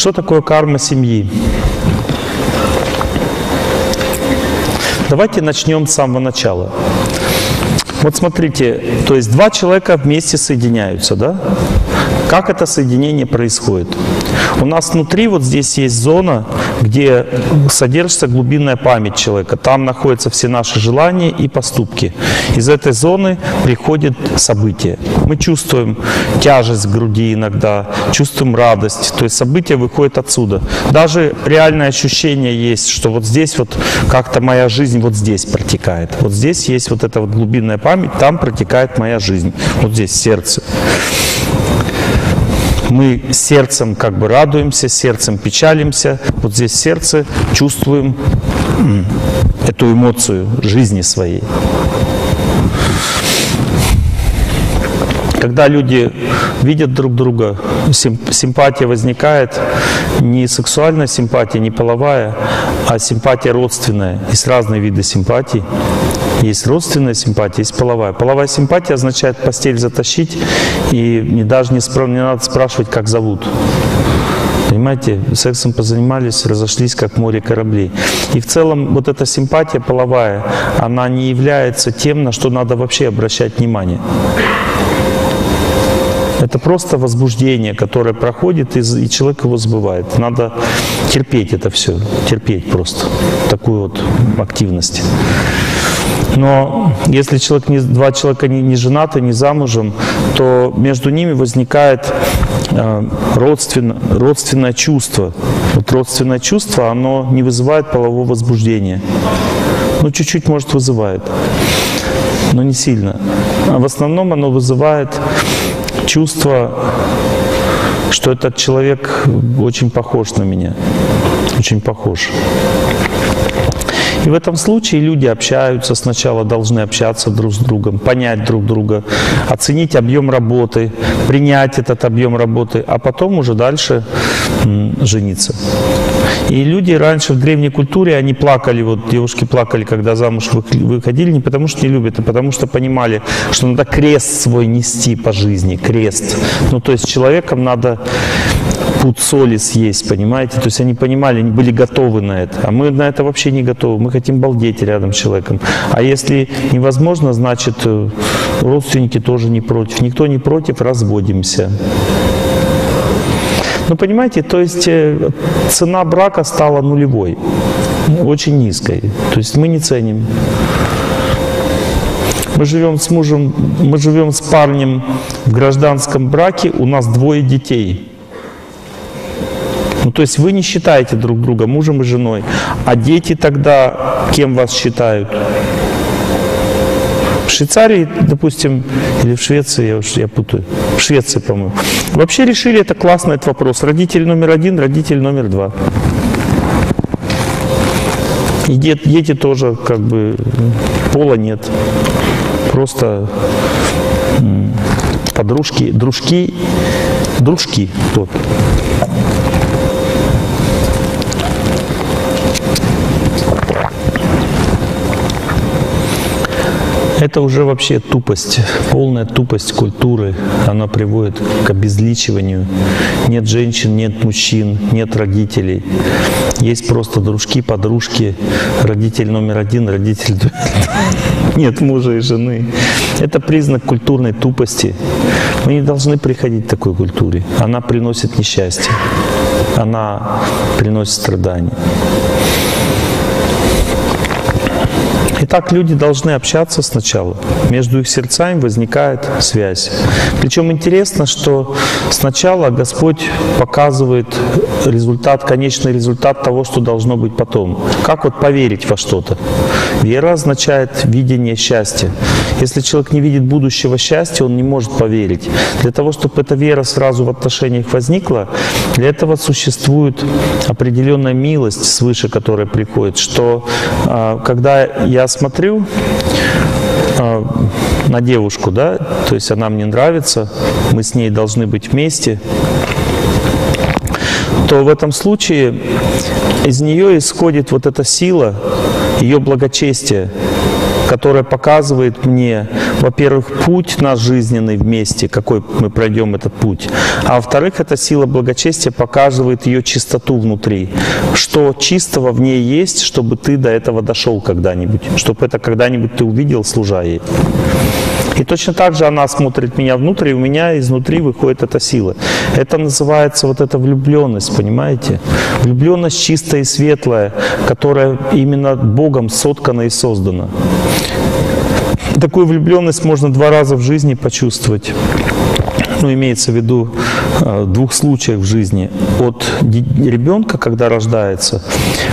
Что такое карма семьи? Давайте начнем с самого начала. Вот смотрите, то есть два человека вместе соединяются, да? Как это соединение происходит? У нас внутри вот здесь есть зона, где содержится глубинная память человека. Там находятся все наши желания и поступки. Из этой зоны приходят события. Мы чувствуем тяжесть в груди иногда, чувствуем радость. То есть события выходят отсюда. Даже реальное ощущение есть, что вот здесь вот как-то моя жизнь вот здесь протекает. Вот здесь есть вот эта вот глубинная память, там протекает моя жизнь. Вот здесь сердце мы сердцем как бы радуемся, сердцем печалимся. Вот здесь сердце чувствуем эту эмоцию жизни своей. Когда люди видят друг друга, симпатия возникает, не сексуальная симпатия, не половая, а симпатия родственная. Есть разные виды симпатий. Есть родственная симпатия, есть половая. Половая симпатия означает постель затащить, и не, даже не, спра- не надо спрашивать, как зовут. Понимаете, сексом позанимались, разошлись, как море кораблей. И в целом вот эта симпатия половая, она не является тем, на что надо вообще обращать внимание. Это просто возбуждение, которое проходит, и человек его забывает. Надо терпеть это все, терпеть просто такую вот активность. Но если человек не, два человека не, не женаты, не замужем, то между ними возникает э, родственно, родственное чувство. Вот родственное чувство, оно не вызывает полового возбуждения. Ну, чуть-чуть, может, вызывает, но не сильно. А в основном оно вызывает чувство, что этот человек очень похож на меня, очень похож. И в этом случае люди общаются сначала, должны общаться друг с другом, понять друг друга, оценить объем работы, принять этот объем работы, а потом уже дальше жениться. И люди раньше в древней культуре, они плакали, вот девушки плакали, когда замуж выходили, не потому что не любят, а потому что понимали, что надо крест свой нести по жизни, крест. Ну, то есть человеком надо пуд соли съесть, понимаете? То есть они понимали, они были готовы на это. А мы на это вообще не готовы. Мы хотим балдеть рядом с человеком. А если невозможно, значит, э, родственники тоже не против. Никто не против, разводимся. Ну, понимаете, то есть э, цена брака стала нулевой, очень низкой. То есть мы не ценим. Мы живем с мужем, мы живем с парнем в гражданском браке, у нас двое детей. Ну, то есть вы не считаете друг друга мужем и женой, а дети тогда кем вас считают? В Швейцарии, допустим, или в Швеции, я, я путаю, в Швеции, по-моему, вообще решили это классный этот вопрос. Родитель номер один, родитель номер два. И дети, дети тоже как бы пола нет. Просто подружки, дружки, дружки. Вот. Это уже вообще тупость, полная тупость культуры. Она приводит к обезличиванию. Нет женщин, нет мужчин, нет родителей. Есть просто дружки, подружки, родитель номер один, родитель нет мужа и жены. Это признак культурной тупости. Мы не должны приходить к такой культуре. Она приносит несчастье. Она приносит страдания. Итак, люди должны общаться сначала. Между их сердцами возникает связь. Причем интересно, что сначала Господь показывает результат, конечный результат того, что должно быть потом. Как вот поверить во что-то? Вера означает видение счастья. Если человек не видит будущего счастья, он не может поверить. Для того, чтобы эта вера сразу в отношениях возникла, для этого существует определенная милость свыше, которая приходит, что а, когда я смотрю э, на девушку, да, то есть она мне нравится, мы с ней должны быть вместе, то в этом случае из нее исходит вот эта сила, ее благочестие, которая показывает мне, во-первых, путь наш жизненный вместе, какой мы пройдем этот путь, а во-вторых, эта сила благочестия показывает ее чистоту внутри, что чистого в ней есть, чтобы ты до этого дошел когда-нибудь, чтобы это когда-нибудь ты увидел, служа ей. И точно так же она смотрит меня внутрь, и у меня изнутри выходит эта сила. Это называется вот эта влюбленность, понимаете? Влюбленность чистая и светлая, которая именно Богом соткана и создана. Такую влюбленность можно два раза в жизни почувствовать ну, имеется в виду э, двух случаев в жизни. От ребенка, когда рождается,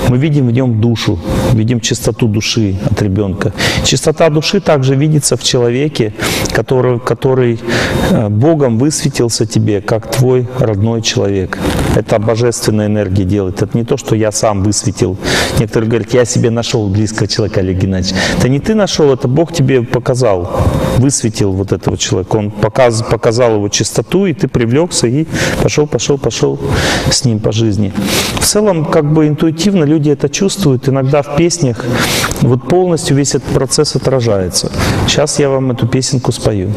мы видим в нем душу, видим чистоту души от ребенка. Чистота души также видится в человеке, который, который э, Богом высветился тебе, как твой родной человек. Это божественная энергия делает. Это не то, что я сам высветил. Некоторые говорят, я себе нашел близкого человека, Олег Геннадьевич. Это не ты нашел, это Бог тебе показал, высветил вот этого человека. Он показ, показал его чистоту, и ты привлекся и пошел, пошел, пошел с ним по жизни. В целом, как бы интуитивно люди это чувствуют. Иногда в песнях вот полностью весь этот процесс отражается. Сейчас я вам эту песенку спою.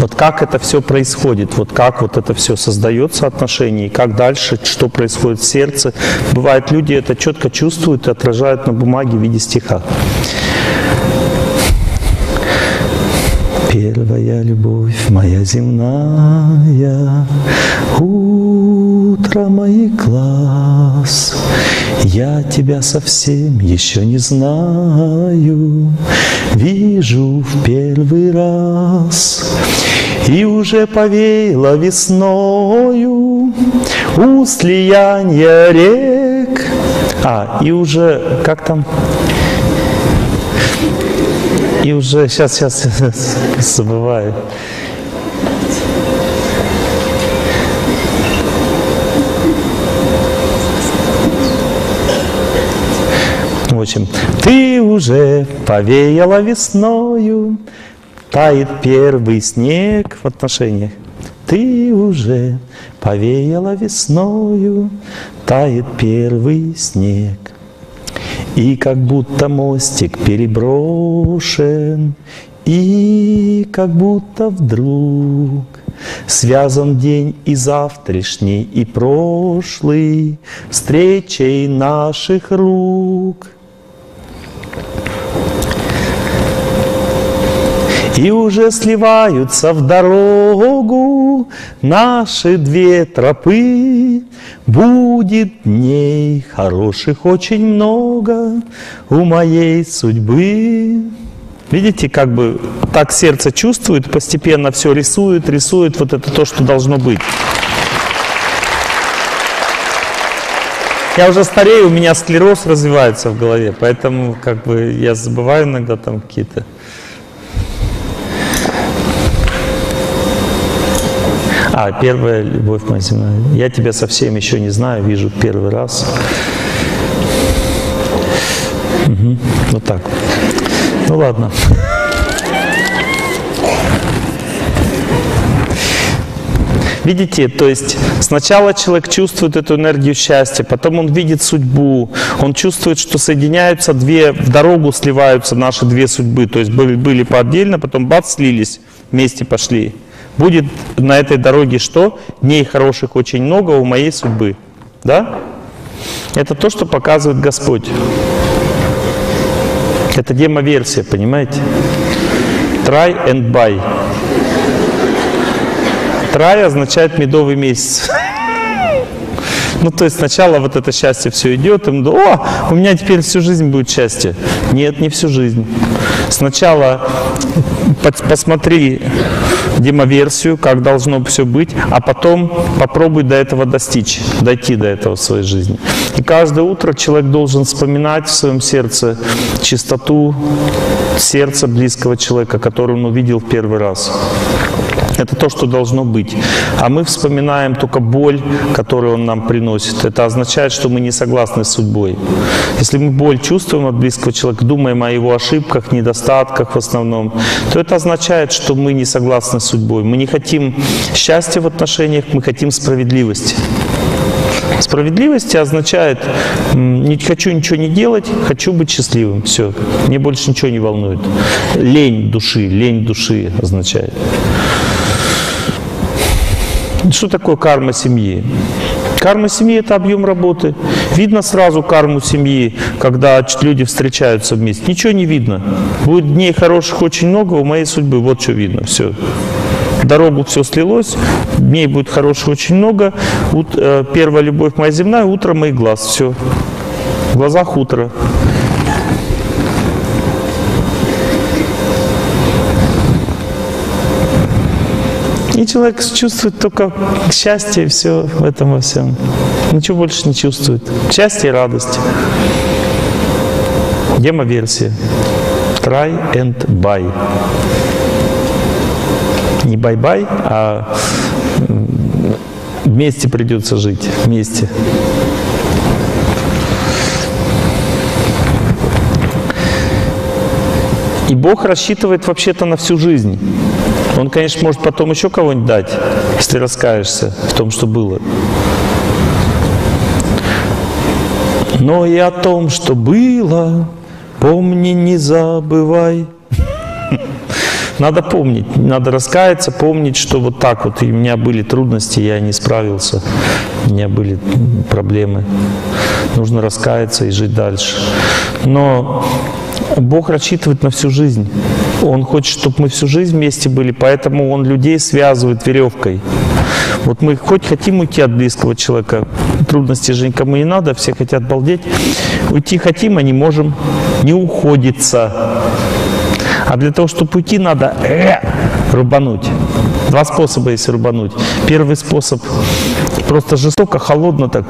Вот как это все происходит, вот как вот это все создается отношение, и как дальше, что происходит в сердце. Бывает, люди это четко чувствуют и отражают на бумаге в виде стиха. Первая любовь моя земная, утро моих глаз. Я тебя совсем еще не знаю, вижу в первый раз. И уже повеяло весною у слияния рек. А, и уже, как там? И уже, сейчас, сейчас, забываю. В общем, ты уже повеяла весною, тает первый снег в отношениях. Ты уже повеяла весною, тает первый снег. И как будто мостик переброшен, И как будто вдруг Связан день и завтрашний, и прошлый Встречей наших рук. И уже сливаются в дорогу наши две тропы, Будет дней хороших очень много у моей судьбы. Видите, как бы так сердце чувствует, постепенно все рисует, рисует вот это то, что должно быть. Я уже старею, у меня склероз развивается в голове, поэтому как бы я забываю иногда там какие-то А, первая любовь моя земная. Я тебя совсем еще не знаю, вижу первый раз. Угу. Вот так. Ну ладно. Видите, то есть сначала человек чувствует эту энергию счастья, потом он видит судьбу, он чувствует, что соединяются две, в дорогу сливаются наши две судьбы, то есть были, были по отдельно, потом бац, слились, вместе пошли. Будет на этой дороге что? Дней хороших очень много у моей судьбы. Да? Это то, что показывает Господь. Это демо-версия, понимаете? Try and buy. Try означает медовый месяц. Ну, то есть сначала вот это счастье все идет, и мы о, у меня теперь всю жизнь будет счастье. Нет, не всю жизнь. Сначала посмотри демоверсию, как должно все быть, а потом попробуй до этого достичь, дойти до этого в своей жизни. И каждое утро человек должен вспоминать в своем сердце чистоту сердца близкого человека, которого он увидел в первый раз. Это то, что должно быть. А мы вспоминаем только боль, которую он нам приносит. Это означает, что мы не согласны с судьбой. Если мы боль чувствуем от близкого человека, думаем о его ошибках, недостатках в основном, то это означает, что мы не согласны с судьбой. Мы не хотим счастья в отношениях, мы хотим справедливости. Справедливость означает, не хочу ничего не делать, хочу быть счастливым. Все, мне больше ничего не волнует. Лень души, лень души означает. Что такое карма семьи? Карма семьи – это объем работы. Видно сразу карму семьи, когда люди встречаются вместе. Ничего не видно. Будет дней хороших очень много, у моей судьбы вот что видно. Все. Дорогу все слилось, дней будет хороших очень много. Э, первая любовь моя земная, утро моих глаз. Все. В глазах утро. И человек чувствует только счастье и все в этом во всем. Ничего больше не чувствует. Счастье и радость. Демо-версия. Try and buy. Не bye-bye, а вместе придется жить. Вместе. И Бог рассчитывает вообще-то на всю жизнь. Он, конечно, может потом еще кого-нибудь дать, если раскаешься в том, что было. Но и о том, что было, помни, не забывай. Надо помнить, надо раскаяться, помнить, что вот так вот, и у меня были трудности, я не справился, у меня были проблемы. Нужно раскаяться и жить дальше. Но Бог рассчитывает на всю жизнь. Он хочет, чтобы мы всю жизнь вместе были, поэтому Он людей связывает веревкой. Вот мы хоть хотим уйти от близкого человека, трудностей же никому не надо, все хотят балдеть. Уйти хотим, а не можем. Не уходится. А для того, чтобы уйти, надо э, рубануть. Два способа есть рубануть. Первый способ просто жестоко, холодно так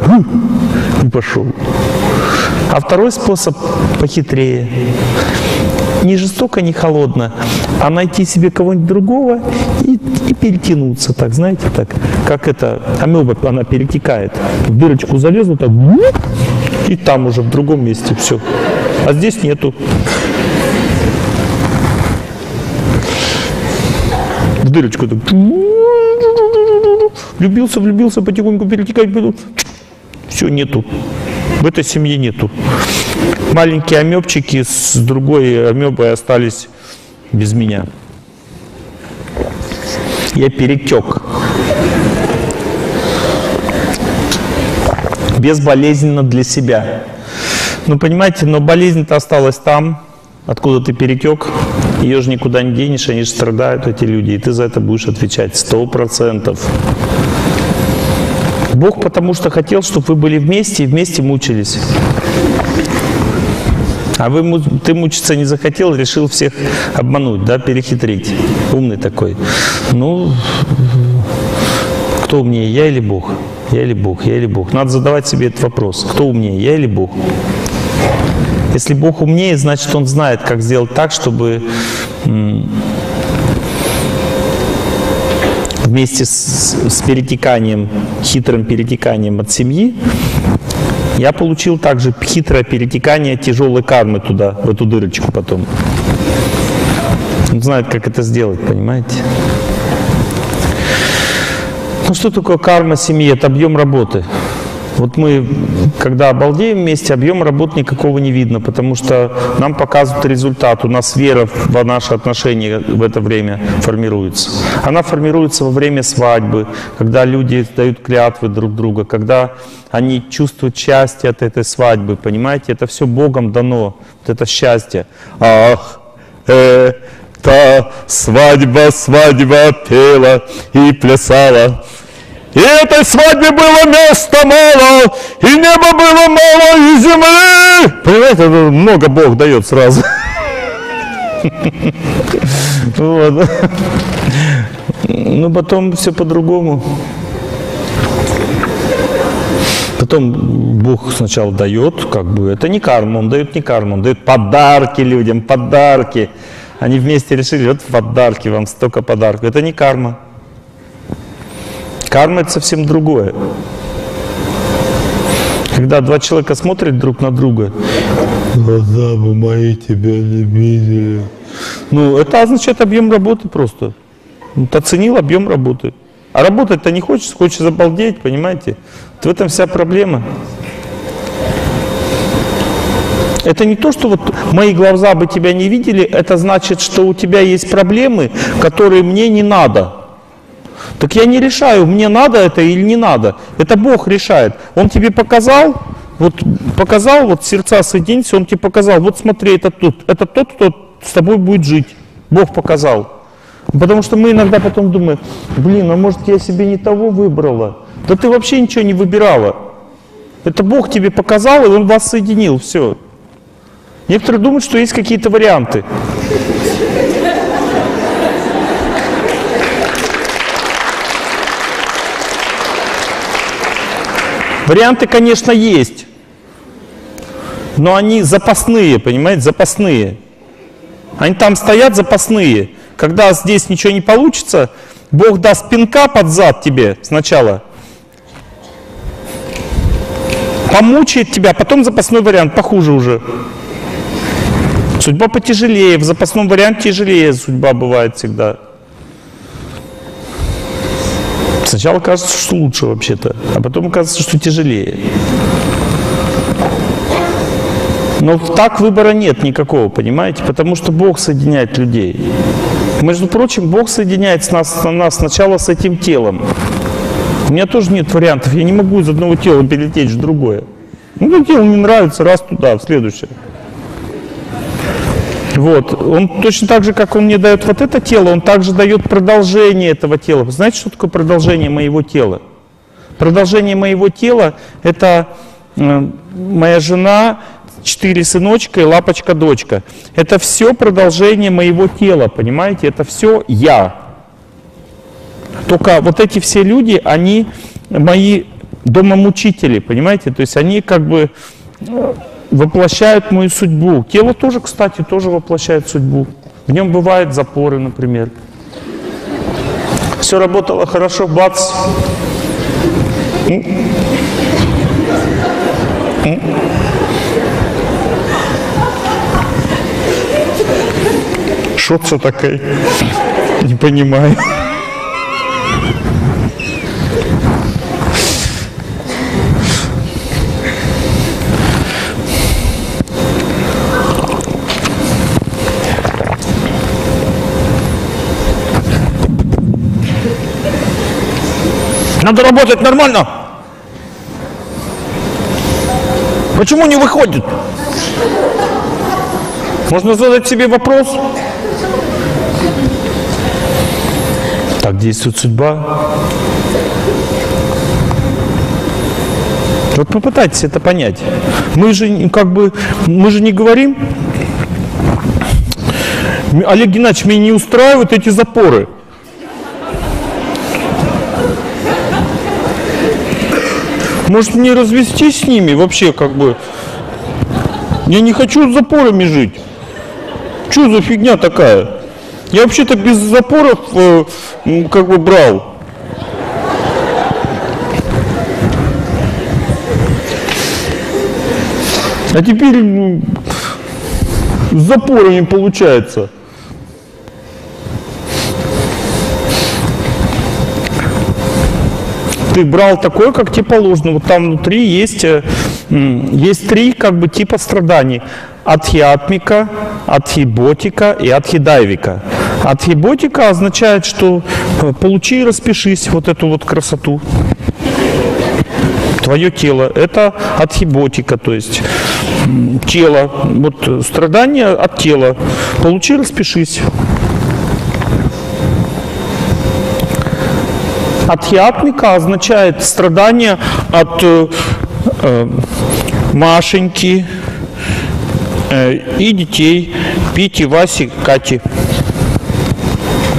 и пошел. А второй способ похитрее. Не жестоко, не холодно, а найти себе кого-нибудь другого и, и перетянуться, так, знаете, так, как это, амеба, она перетекает. В дырочку залезла, так, и там уже в другом месте все. А здесь нету. В дырочку так. Влюбился, влюбился, потихоньку перетекать, все, нету. В этой семье нету. Маленькие амебчики с другой амебой остались без меня. Я перетек. Безболезненно для себя. Ну, понимаете, но болезнь-то осталась там, откуда ты перетек. Ее же никуда не денешь, они же страдают, эти люди, и ты за это будешь отвечать сто процентов. Бог потому что хотел, чтобы вы были вместе и вместе мучились. А вы, ты мучиться не захотел, решил всех обмануть, да, перехитрить. Умный такой. Ну, кто умнее, я или Бог? Я или Бог? Я или Бог? Надо задавать себе этот вопрос. Кто умнее, я или Бог? Если Бог умнее, значит, Он знает, как сделать так, чтобы вместе с, с перетеканием, хитрым перетеканием от семьи, я получил также хитрое перетекание тяжелой кармы туда, в эту дырочку потом. Он знает, как это сделать, понимаете? Ну что такое карма семьи? Это объем работы. Вот мы, когда обалдеем вместе, объем работ никакого не видно, потому что нам показывают результат. У нас вера в наши отношения в это время формируется. Она формируется во время свадьбы, когда люди дают клятвы друг друга, когда они чувствуют счастье от этой свадьбы, понимаете? Это все Богом дано, вот это счастье. Ах, э, та свадьба, свадьба пела и плясала. И этой свадьбе было места мало, и неба было мало, и земли. Понимаете, много Бог дает сразу. Вот. Ну, потом все по-другому. Потом Бог сначала дает, как бы, это не карма, Он дает не карму, Он дает подарки людям, подарки. Они вместе решили, вот подарки, вам столько подарков. Это не карма. Карма – это совсем другое. Когда два человека смотрят друг на друга, глаза бы мои тебя не видели. Ну, это означает объем работы просто. Ты оценил объем работы. А работать-то не хочешь, хочешь забалдеть, понимаете? Вот в этом вся проблема. Это не то, что вот мои глаза бы тебя не видели, это значит, что у тебя есть проблемы, которые мне не надо. Так я не решаю, мне надо это или не надо. Это Бог решает. Он тебе показал, вот показал, вот сердца соединились, он тебе показал, вот смотри, это тот, это тот, кто с тобой будет жить. Бог показал. Потому что мы иногда потом думаем, блин, а может я себе не того выбрала? Да ты вообще ничего не выбирала. Это Бог тебе показал, и Он вас соединил, все. Некоторые думают, что есть какие-то варианты. Варианты, конечно, есть, но они запасные, понимаете, запасные. Они там стоят запасные. Когда здесь ничего не получится, Бог даст пинка под зад тебе сначала, помучает тебя, потом запасной вариант, похуже уже. Судьба потяжелее, в запасном варианте тяжелее судьба бывает всегда. Сначала кажется, что лучше вообще-то, а потом кажется, что тяжелее. Но так выбора нет никакого, понимаете? Потому что Бог соединяет людей. Между прочим, Бог соединяет нас, нас сначала с этим телом. У меня тоже нет вариантов. Я не могу из одного тела перелететь в другое. Ну, тело не нравится, раз туда, в следующее. Вот. Он точно так же, как он мне дает вот это тело, он также дает продолжение этого тела. Вы знаете, что такое продолжение моего тела? Продолжение моего тела – это э, моя жена, четыре сыночка и лапочка-дочка. Это все продолжение моего тела, понимаете? Это все я. Только вот эти все люди, они мои домомучители, понимаете? То есть они как бы э, воплощают мою судьбу. Тело тоже, кстати, тоже воплощает судьбу. В нем бывают запоры, например. Все работало хорошо, бац. Что це таке? Не понимаю. Надо работать нормально. Почему не выходит? Можно задать себе вопрос. Так действует судьба. Вот попытайтесь это понять. Мы же как бы, мы же не говорим, Олег Геннадьевич, меня не устраивают эти запоры. Может мне развестись с ними вообще как бы? Я не хочу с запорами жить. Что за фигня такая? Я вообще-то без запоров э, как бы брал. А теперь с запорами получается. Ты брал такое, как тебе положено. Вот там внутри есть, э, есть три как бы типа страданий. Адхиатмика, адхиботика и адхидайвика. Адхиботика означает, что э, получи и распишись вот эту вот красоту. Твое тело – это адхиботика, то есть тело, вот страдание от тела. Получи, распишись. Адхиатмика означает страдание от э, э, Машеньки э, и детей Пити, Васи, Кати.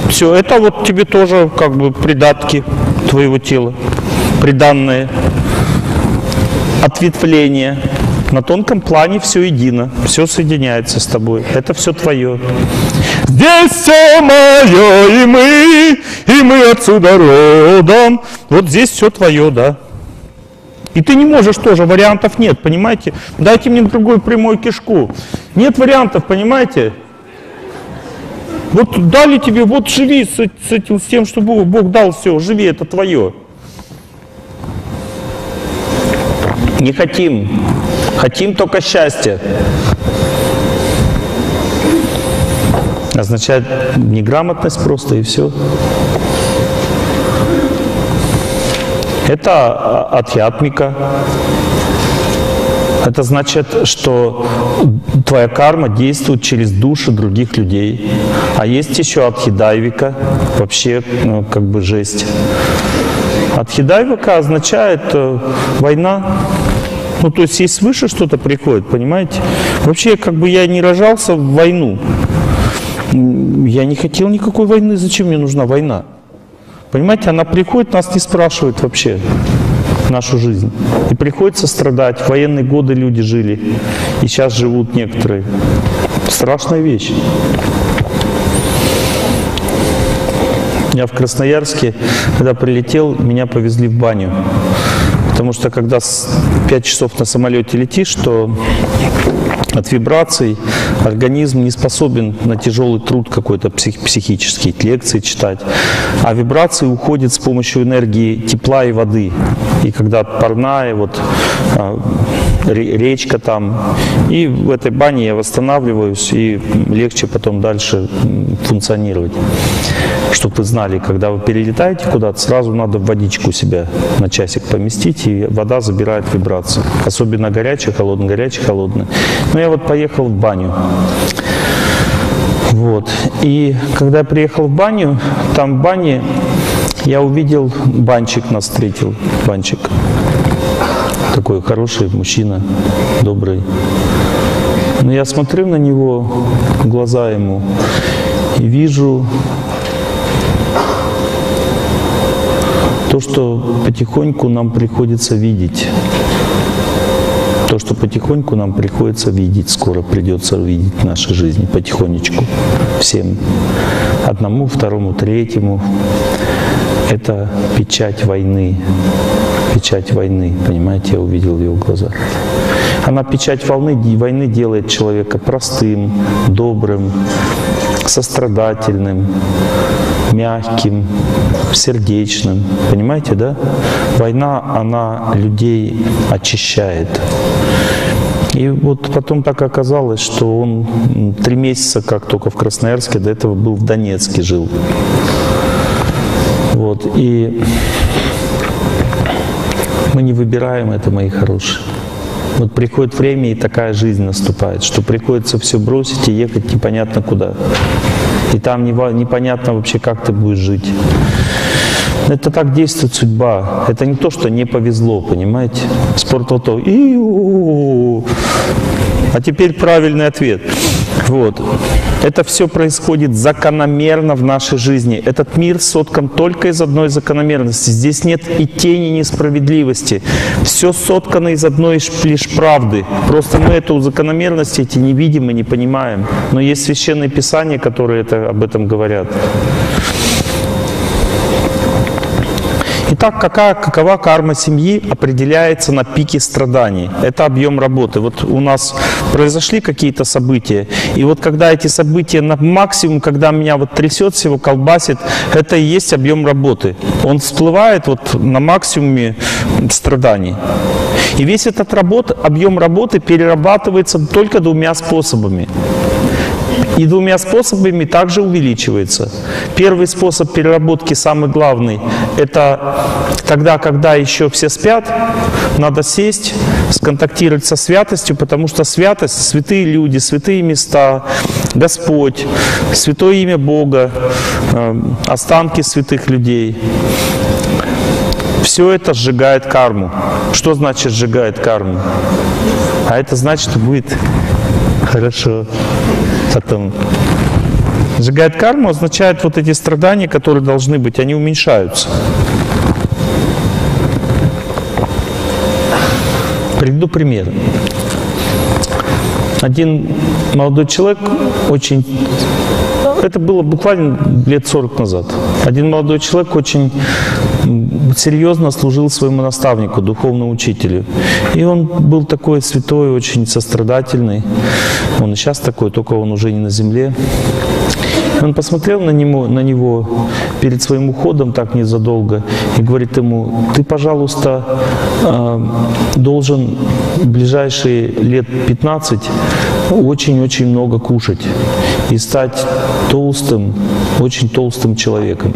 Все, это вот тебе тоже как бы придатки твоего тела, приданные, ответвление. На тонком плане все едино, все соединяется с тобой. Это все твое. Здесь все мое, и мы, и мы отсюда родом. Вот здесь все твое, да. И ты не можешь тоже, вариантов нет, понимаете? Дайте мне другую прямую кишку. Нет вариантов, понимаете? Вот дали тебе, вот живи с, с этим, с тем, что Бог, Бог дал все, живи, это твое. Не хотим. Хотим только счастья. Означает неграмотность просто и все. Это атьятмика. Это значит, что твоя карма действует через души других людей. А есть еще адхидайвика, вообще ну, как бы жесть. Адхидайвика означает э, война. Ну, то есть, есть свыше что-то приходит, понимаете? Вообще, как бы я не рожался в войну. Я не хотел никакой войны. Зачем мне нужна война? Понимаете, она приходит, нас не спрашивает вообще нашу жизнь. И приходится страдать. В военные годы люди жили, и сейчас живут некоторые. Страшная вещь. Я в Красноярске, когда прилетел, меня повезли в баню. Потому что когда 5 часов на самолете летишь, то от вибраций организм не способен на тяжелый труд какой-то псих, психический, лекции читать. А вибрации уходят с помощью энергии тепла и воды. И когда парная, вот а, речка там, и в этой бане я восстанавливаюсь, и легче потом дальше функционировать. Чтобы вы знали, когда вы перелетаете куда-то, сразу надо водичку себя на часик поместить, и вода забирает вибрацию. Особенно горячая, холодная, горячая, холодная. Но я вот поехал в баню. Вот. И когда я приехал в баню, там в бане я увидел, банчик нас встретил, банчик. Такой хороший мужчина, добрый. Но я смотрю на него, глаза ему, и вижу то, что потихоньку нам приходится видеть. То, что потихоньку нам приходится видеть, скоро придется видеть в нашей жизни, потихонечку, всем. Одному, второму, третьему. Это печать войны. Печать войны, понимаете, я увидел в его глазах. Она печать волны, войны делает человека простым, добрым, сострадательным, мягким, сердечным. Понимаете, да? Война, она людей очищает. И вот потом так оказалось, что он три месяца, как только в Красноярске, до этого был в Донецке, жил. Вот, и не выбираем это, мои хорошие. Вот приходит время, и такая жизнь наступает, что приходится все бросить и ехать непонятно куда. И там непонятно вообще, как ты будешь жить. Это так действует судьба. Это не то, что не повезло, понимаете? Спортлото. А теперь правильный ответ. Вот. Это все происходит закономерно в нашей жизни. Этот мир соткан только из одной закономерности. Здесь нет и тени несправедливости. Все соткано из одной лишь правды. Просто мы эту закономерность эти не видим и не понимаем. Но есть священные писания, которые это, об этом говорят. Итак, какая, какова карма семьи определяется на пике страданий. Это объем работы. Вот у нас произошли какие-то события, и вот когда эти события на максимум, когда меня вот трясет всего, колбасит, это и есть объем работы. Он всплывает вот на максимуме страданий. И весь этот работ, объем работы перерабатывается только двумя способами. И двумя способами также увеличивается. Первый способ переработки, самый главный, это тогда, когда еще все спят, надо сесть, сконтактировать со святостью, потому что святость, святые люди, святые места, Господь, святое имя Бога, э, останки святых людей, все это сжигает карму. Что значит сжигает карму? А это значит, будет хорошо потом. Сжигает карму означает вот эти страдания, которые должны быть, они уменьшаются. Приведу пример. Один молодой человек очень... Это было буквально лет 40 назад. Один молодой человек очень серьезно служил своему наставнику, духовному учителю. И он был такой святой, очень сострадательный. Он и сейчас такой, только он уже не на земле. Он посмотрел на него, на него перед своим уходом так незадолго и говорит ему, ты, пожалуйста, э, должен в ближайшие лет 15 очень-очень много кушать и стать толстым, очень толстым человеком.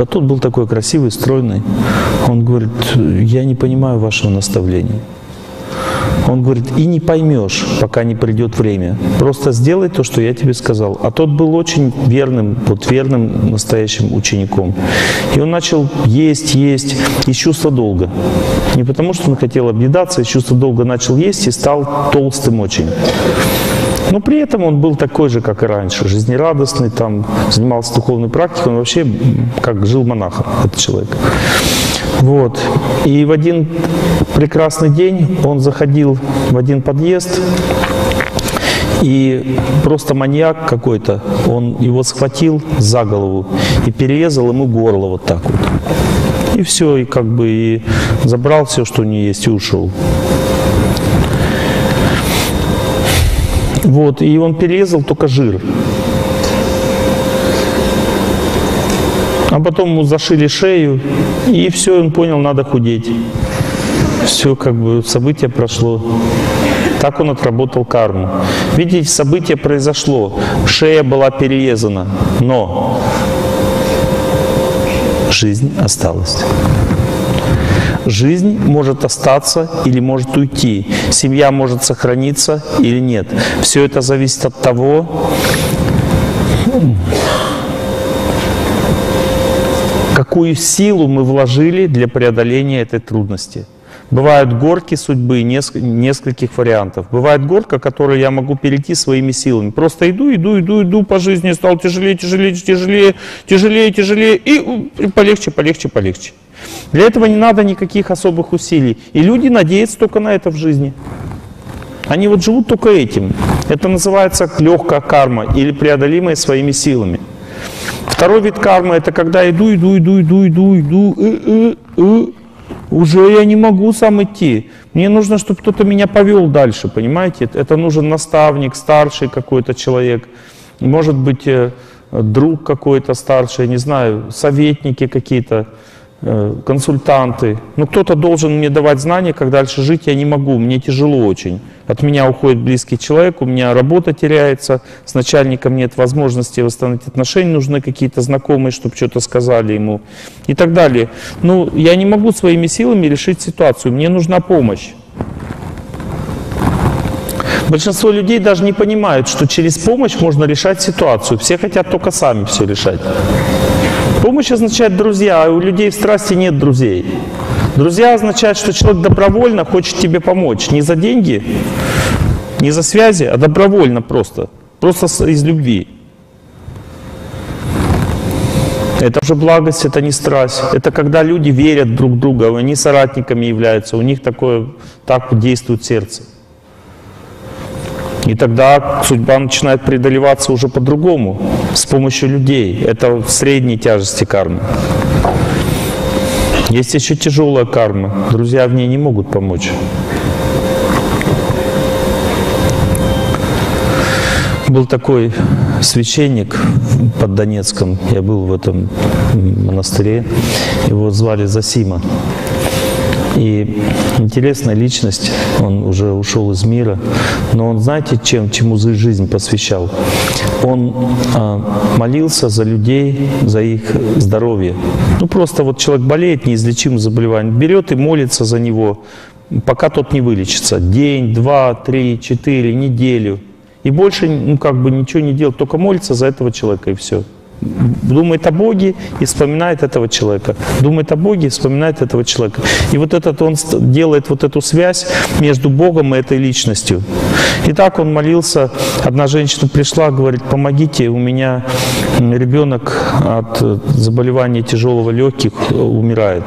А тот был такой красивый, стройный. Он говорит, я не понимаю вашего наставления. Он говорит, и не поймешь, пока не придет время. Просто сделай то, что я тебе сказал. А тот был очень верным, вот верным настоящим учеником. И он начал есть, есть из чувства долга. Не потому, что он хотел объедаться, из чувства долга начал есть и стал толстым очень. Но при этом он был такой же, как и раньше, жизнерадостный, там, занимался духовной практикой, он вообще как жил монахом, этот человек. Вот. И в один прекрасный день он заходил в один подъезд, и просто маньяк какой-то, он его схватил за голову и перерезал ему горло вот так вот. И все, и как бы и забрал все, что у него есть, и ушел. Вот, и он перерезал только жир. А потом ему зашили шею, и все, он понял, надо худеть. Все, как бы, событие прошло. Так он отработал карму. Видите, событие произошло, шея была перерезана, но жизнь осталась. Жизнь может остаться или может уйти. Семья может сохраниться или нет. Все это зависит от того, какую силу мы вложили для преодоления этой трудности. Бывают горки судьбы нескольких вариантов. Бывает горка, которую я могу перейти своими силами. Просто иду, иду, иду, иду по жизни, стал тяжелее, тяжелее, тяжелее, тяжелее, тяжелее, и полегче, полегче, полегче. Для этого не надо никаких особых усилий. И люди надеются только на это в жизни. Они вот живут только этим. Это называется легкая карма или преодолимая своими силами. Второй вид кармы это когда иду, иду, иду, иду, иду, иду, и, и, и, уже я не могу сам идти. Мне нужно, чтобы кто-то меня повел дальше, понимаете? Это нужен наставник, старший какой-то человек, может быть, э, друг какой-то старший, не знаю, советники какие-то. Э, консультанты. Ну, кто-то должен мне давать знания, как дальше жить я не могу, мне тяжело очень. От меня уходит близкий человек, у меня работа теряется, с начальником нет возможности восстановить отношения, нужны какие-то знакомые, чтобы что-то сказали ему и так далее. Ну, я не могу своими силами решить ситуацию, мне нужна помощь. Большинство людей даже не понимают, что через помощь можно решать ситуацию. Все хотят только сами все решать. Помощь означает друзья, а у людей в страсти нет друзей. Друзья означает, что человек добровольно хочет тебе помочь. Не за деньги, не за связи, а добровольно просто. Просто из любви. Это уже благость, это не страсть. Это когда люди верят друг в друга, они соратниками являются, у них такое, так действует сердце. И тогда судьба начинает преодолеваться уже по-другому, с помощью людей. Это в средней тяжести кармы. Есть еще тяжелая карма. Друзья в ней не могут помочь. Был такой священник под Донецком, я был в этом монастыре, его звали Засима. И интересная личность, он уже ушел из мира, но он, знаете, чем, чему жизнь посвящал? Он а, молился за людей, за их здоровье. Ну просто вот человек болеет неизлечимым заболеванием, берет и молится за него, пока тот не вылечится. День, два, три, четыре, неделю. И больше ну, как бы ничего не делает, только молится за этого человека и все думает о Боге и вспоминает этого человека. Думает о Боге и вспоминает этого человека. И вот этот он делает вот эту связь между Богом и этой личностью. И так он молился. Одна женщина пришла, говорит, помогите, у меня ребенок от заболевания тяжелого легких умирает.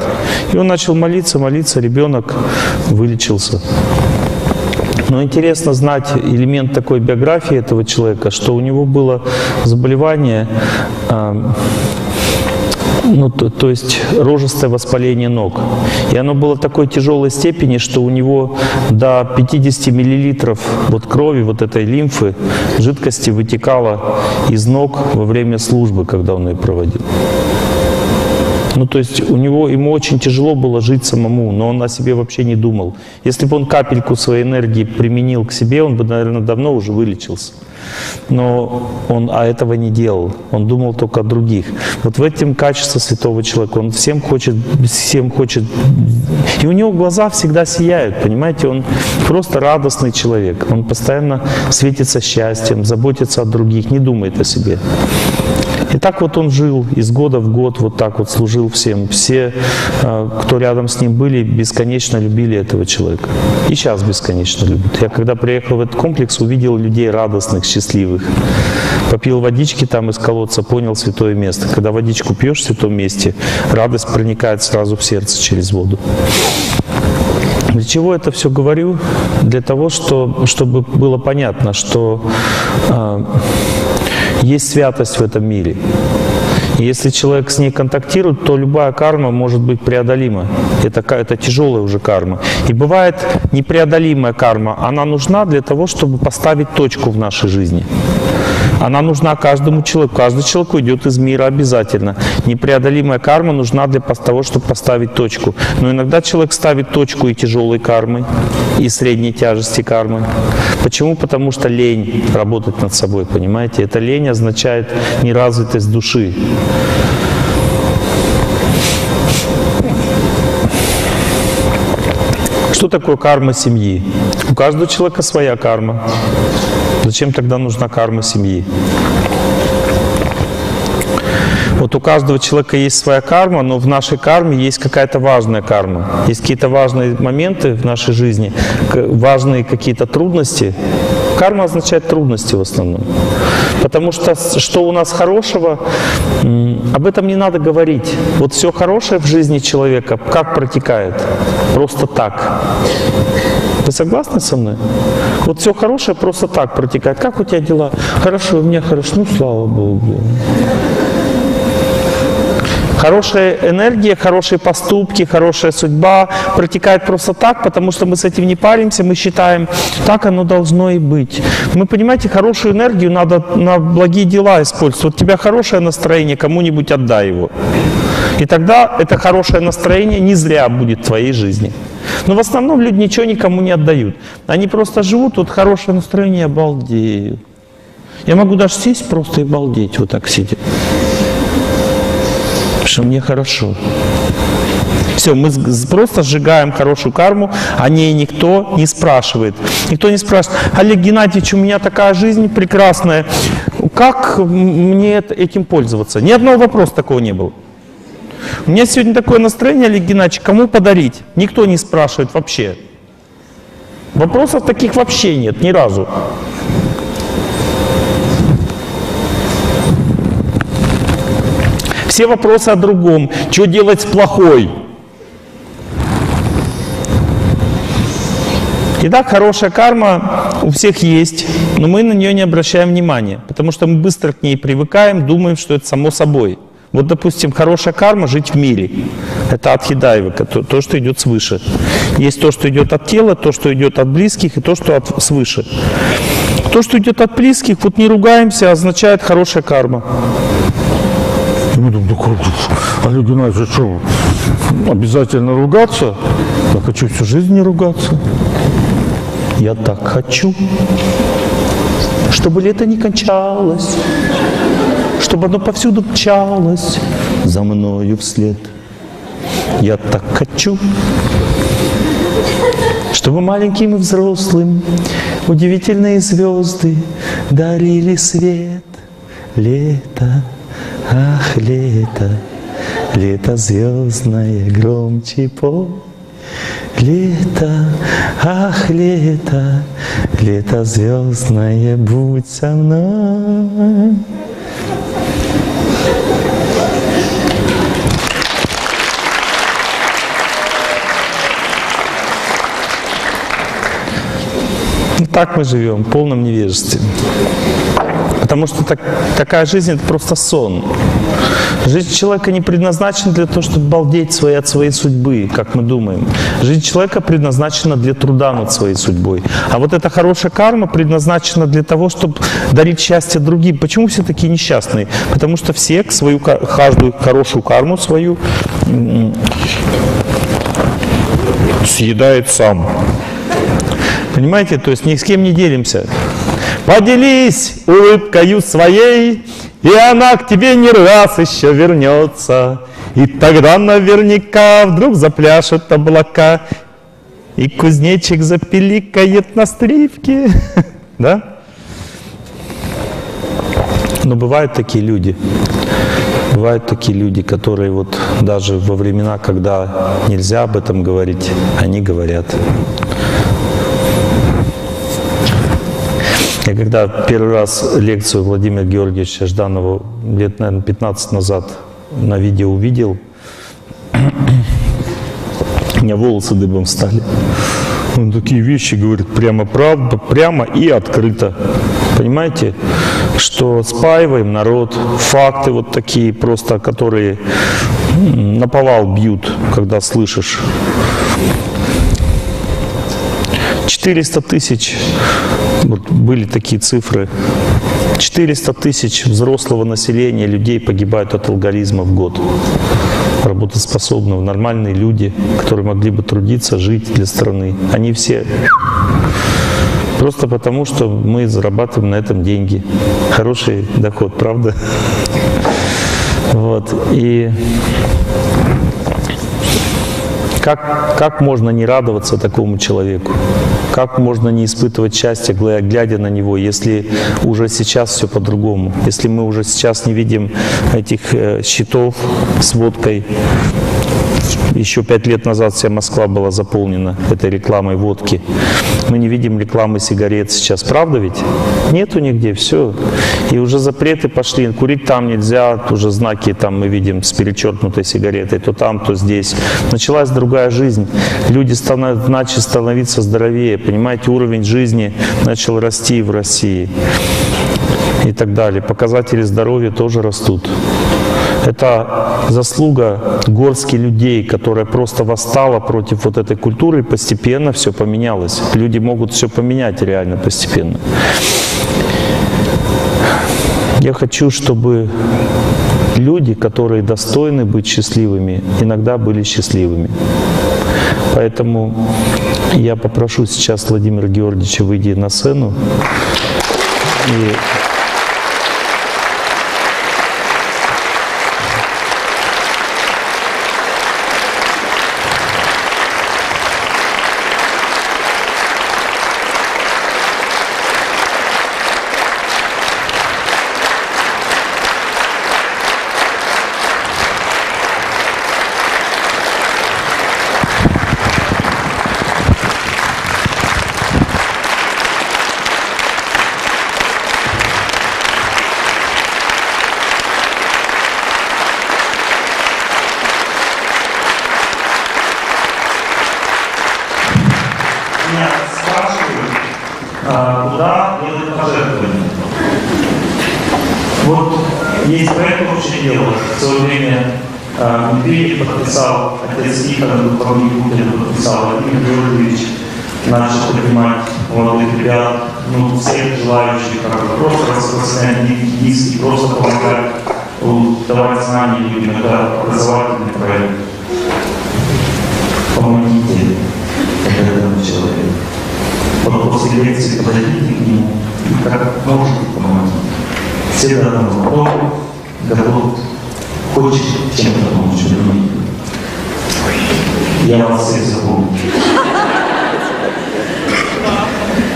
И он начал молиться, молиться, ребенок вылечился. Но интересно знать элемент такой биографии этого человека, что у него было заболевание, ну, то, то есть рожистое воспаление ног. И оно было такой тяжелой степени, что у него до 50 миллилитров вот крови, вот этой лимфы, жидкости вытекало из ног во время службы, когда он ее проводил. Ну, то есть у него, ему очень тяжело было жить самому, но он о себе вообще не думал. Если бы он капельку своей энергии применил к себе, он бы, наверное, давно уже вылечился. Но он а этого не делал. Он думал только о других. Вот в этом качество святого человека. Он всем хочет, всем хочет. И у него глаза всегда сияют, понимаете? Он просто радостный человек. Он постоянно светится счастьем, заботится о других, не думает о себе. И так вот он жил из года в год, вот так вот служил всем. Все, э, кто рядом с ним были, бесконечно любили этого человека. И сейчас бесконечно любят. Я когда приехал в этот комплекс, увидел людей радостных, счастливых. Попил водички там из колодца, понял святое место. Когда водичку пьешь в святом месте, радость проникает сразу в сердце через воду. Для чего это все говорю? Для того, что, чтобы было понятно, что э, есть святость в этом мире. Если человек с ней контактирует, то любая карма может быть преодолима. Это, это тяжелая уже карма. И бывает непреодолимая карма. Она нужна для того, чтобы поставить точку в нашей жизни. Она нужна каждому человеку. Каждый человек уйдет из мира обязательно. Непреодолимая карма нужна для того, чтобы поставить точку. Но иногда человек ставит точку и тяжелой кармой, и средней тяжести кармы. Почему? Потому что лень работать над собой, понимаете? Эта лень означает неразвитость души. Что такое карма семьи? У каждого человека своя карма. Зачем тогда нужна карма семьи? Вот у каждого человека есть своя карма, но в нашей карме есть какая-то важная карма. Есть какие-то важные моменты в нашей жизни, важные какие-то трудности. Карма означает трудности в основном. Потому что что у нас хорошего, об этом не надо говорить. Вот все хорошее в жизни человека как протекает? Просто так. Вы согласны со мной? Вот все хорошее просто так протекает. Как у тебя дела? Хорошо, у меня хорошо. Ну, слава Богу. Хорошая энергия, хорошие поступки, хорошая судьба протекает просто так, потому что мы с этим не паримся, мы считаем, так оно должно и быть. Мы, понимаете, хорошую энергию надо на благие дела использовать. Вот у тебя хорошее настроение, кому-нибудь отдай его. И тогда это хорошее настроение не зря будет в твоей жизни. Но в основном люди ничего никому не отдают. Они просто живут, вот хорошее настроение, обалдеют. Я могу даже сесть просто и балдеть, вот так сидя. Что мне хорошо. Все, мы просто сжигаем хорошую карму, о ней никто не спрашивает. Никто не спрашивает, Олег Геннадьевич, у меня такая жизнь прекрасная, как мне этим пользоваться? Ни одного вопроса такого не было. У меня сегодня такое настроение, Олег Геннадьевич, кому подарить? Никто не спрашивает вообще. Вопросов таких вообще нет, ни разу. Все вопросы о другом. Что делать с плохой? Итак, хорошая карма у всех есть, но мы на нее не обращаем внимания, потому что мы быстро к ней привыкаем, думаем, что это само собой. Вот, допустим, хорошая карма – жить в мире. Это от хидаева, то, что идет свыше. Есть то, что идет от тела, то, что идет от близких, и то, что от, свыше. То, что идет от близких, вот не ругаемся, означает хорошая карма. И мы думаем, ну Олег Геннадьевич, что, обязательно ругаться? Я хочу всю жизнь не ругаться. Я так хочу, чтобы лето не кончалось чтобы оно повсюду мчалось за мною вслед. Я так хочу, чтобы маленьким и взрослым удивительные звезды дарили свет. Лето, ах, лето, лето звездное, громче пой. Лето, ах, лето, лето звездное, будь со мной. Так мы живем, в полном невежестве. Потому что так, такая жизнь это просто сон. Жизнь человека не предназначена для того, чтобы балдеть своей, от своей судьбы, как мы думаем. Жизнь человека предназначена для труда над своей судьбой. А вот эта хорошая карма предназначена для того, чтобы дарить счастье другим. Почему все такие несчастные? Потому что все свою, каждую хорошую карму свою съедает сам. Понимаете? То есть ни с кем не делимся. Поделись улыбкою своей, и она к тебе не раз еще вернется. И тогда наверняка вдруг запляшут облака, и кузнечик запиликает на стривке. Да? Но бывают такие люди. Бывают такие люди, которые вот даже во времена, когда нельзя об этом говорить, они говорят. Я когда первый раз лекцию Владимира Георгиевича Жданова лет, наверное, 15 назад на видео увидел, у меня волосы дыбом стали. Он такие вещи говорит прямо правда, прямо и открыто. Понимаете, что спаиваем народ, факты вот такие просто, которые наповал бьют, когда слышишь. 400 тысяч вот были такие цифры. 400 тысяч взрослого населения, людей погибают от алкоголизма в год. Работоспособные, нормальные люди, которые могли бы трудиться, жить для страны. Они все Просто потому, что мы зарабатываем на этом деньги. Хороший доход, правда? Вот. И как, как можно не радоваться такому человеку? Как можно не испытывать счастье, глядя на него, если уже сейчас все по-другому? Если мы уже сейчас не видим этих э, счетов с водкой, еще пять лет назад вся Москва была заполнена этой рекламой водки. Мы не видим рекламы сигарет сейчас, правда ведь? Нету нигде, все. И уже запреты пошли, курить там нельзя, уже знаки там мы видим с перечеркнутой сигаретой, то там, то здесь. Началась другая жизнь. Люди станов, начали становиться здоровее, понимаете, уровень жизни начал расти в России и так далее. Показатели здоровья тоже растут. Это заслуга горских людей, которая просто восстала против вот этой культуры, и постепенно все поменялось. Люди могут все поменять реально постепенно. Я хочу, чтобы люди, которые достойны быть счастливыми, иногда были счастливыми. Поэтому я попрошу сейчас Владимира Георгиевича выйти на сцену. И меня спрашивают, а, куда делать пожертвования. Вот есть проект «Лучше дело». В свое время а, Медведев подписал, отец Никона, полковник Путин подписал, Владимир Георгиевич начал принимать молодых ребят, ну, всех желающих, как просто распространять диски, просто помогать, давать знания людям, это образовательный проект. Помогите человек. после лекции, подойдите к нему, как можете помочь. Все равно он готов, хочет чем-то помочь другим. Я вас всех запомню.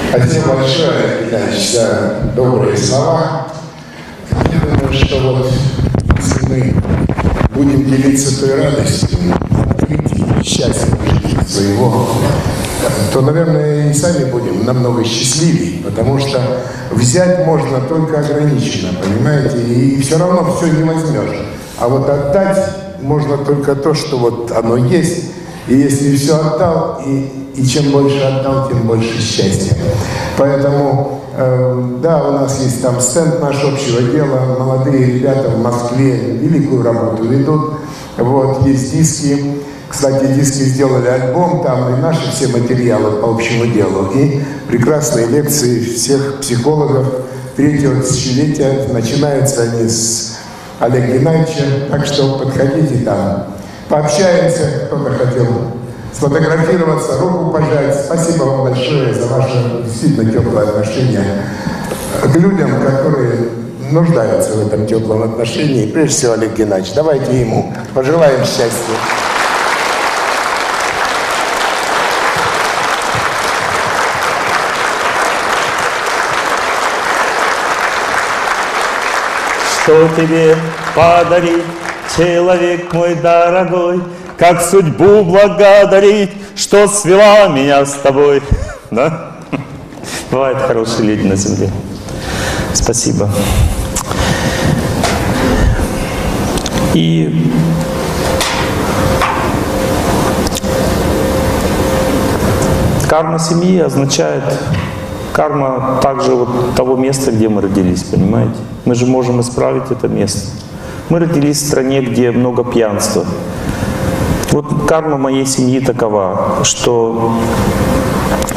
Спасибо большое, Ильич, за добрые слова. Я думаю, что вот если мы будем делиться той радостью, открытием счастьем своего взять можно только ограниченно, понимаете, и все равно все не возьмешь. А вот отдать можно только то, что вот оно есть, и если все отдал, и, и чем больше отдал, тем больше счастья. Поэтому Эм, да, у нас есть там стенд наш общего дела. Молодые ребята в Москве великую работу ведут. Вот, есть диски. Кстати, диски сделали альбом, там и наши все материалы по общему делу. И прекрасные лекции всех психологов третьего тысячелетия. Начинаются они с Олега Геннадьевича. Так что подходите там, пообщаемся, кто-то хотел сфотографироваться, руку пожать. Спасибо вам большое за ваше действительно теплое отношение к людям, которые нуждаются в этом теплом отношении. прежде всего, Олег Геннадьевич, давайте ему пожелаем счастья. Что тебе подарить, человек мой дорогой? как судьбу благодарить, что свела меня с тобой. Да? Бывают хорошие люди на земле. Спасибо. И карма семьи означает карма также вот того места, где мы родились, понимаете? Мы же можем исправить это место. Мы родились в стране, где много пьянства. Вот карма моей семьи такова, что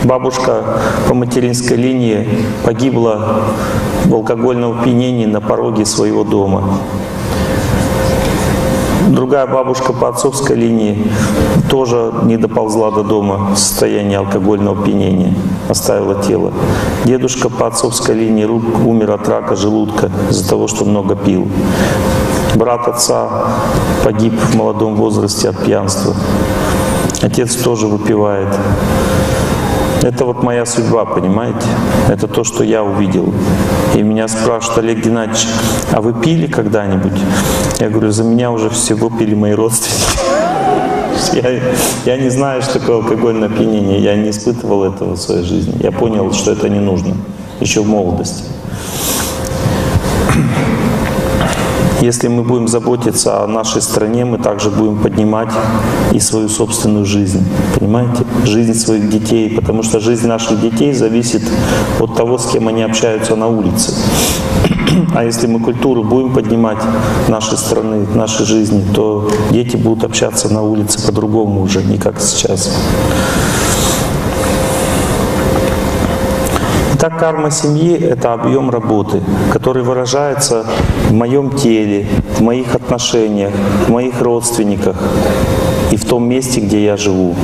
бабушка по материнской линии погибла в алкогольном опьянении на пороге своего дома. Другая бабушка по отцовской линии тоже не доползла до дома в состоянии алкогольного опьянения, оставила тело. Дедушка по отцовской линии умер от рака желудка из-за того, что много пил. Брат отца погиб в молодом возрасте от пьянства. Отец тоже выпивает. Это вот моя судьба, понимаете? Это то, что я увидел. И меня спрашивают, Олег Геннадьевич, а вы пили когда-нибудь? Я говорю, за меня уже всего пили мои родственники. Я, я не знаю, что такое алкогольное опьянение. Я не испытывал этого в своей жизни. Я понял, что это не нужно. Еще в молодости. Если мы будем заботиться о нашей стране, мы также будем поднимать и свою собственную жизнь. Понимаете? Жизнь своих детей. Потому что жизнь наших детей зависит от того, с кем они общаются на улице. А если мы культуру будем поднимать нашей страны, нашей жизни, то дети будут общаться на улице по-другому уже, не как сейчас. Итак, карма семьи – это объем работы, который выражается в моем теле, в моих отношениях, в моих родственниках и в том месте, где я живу.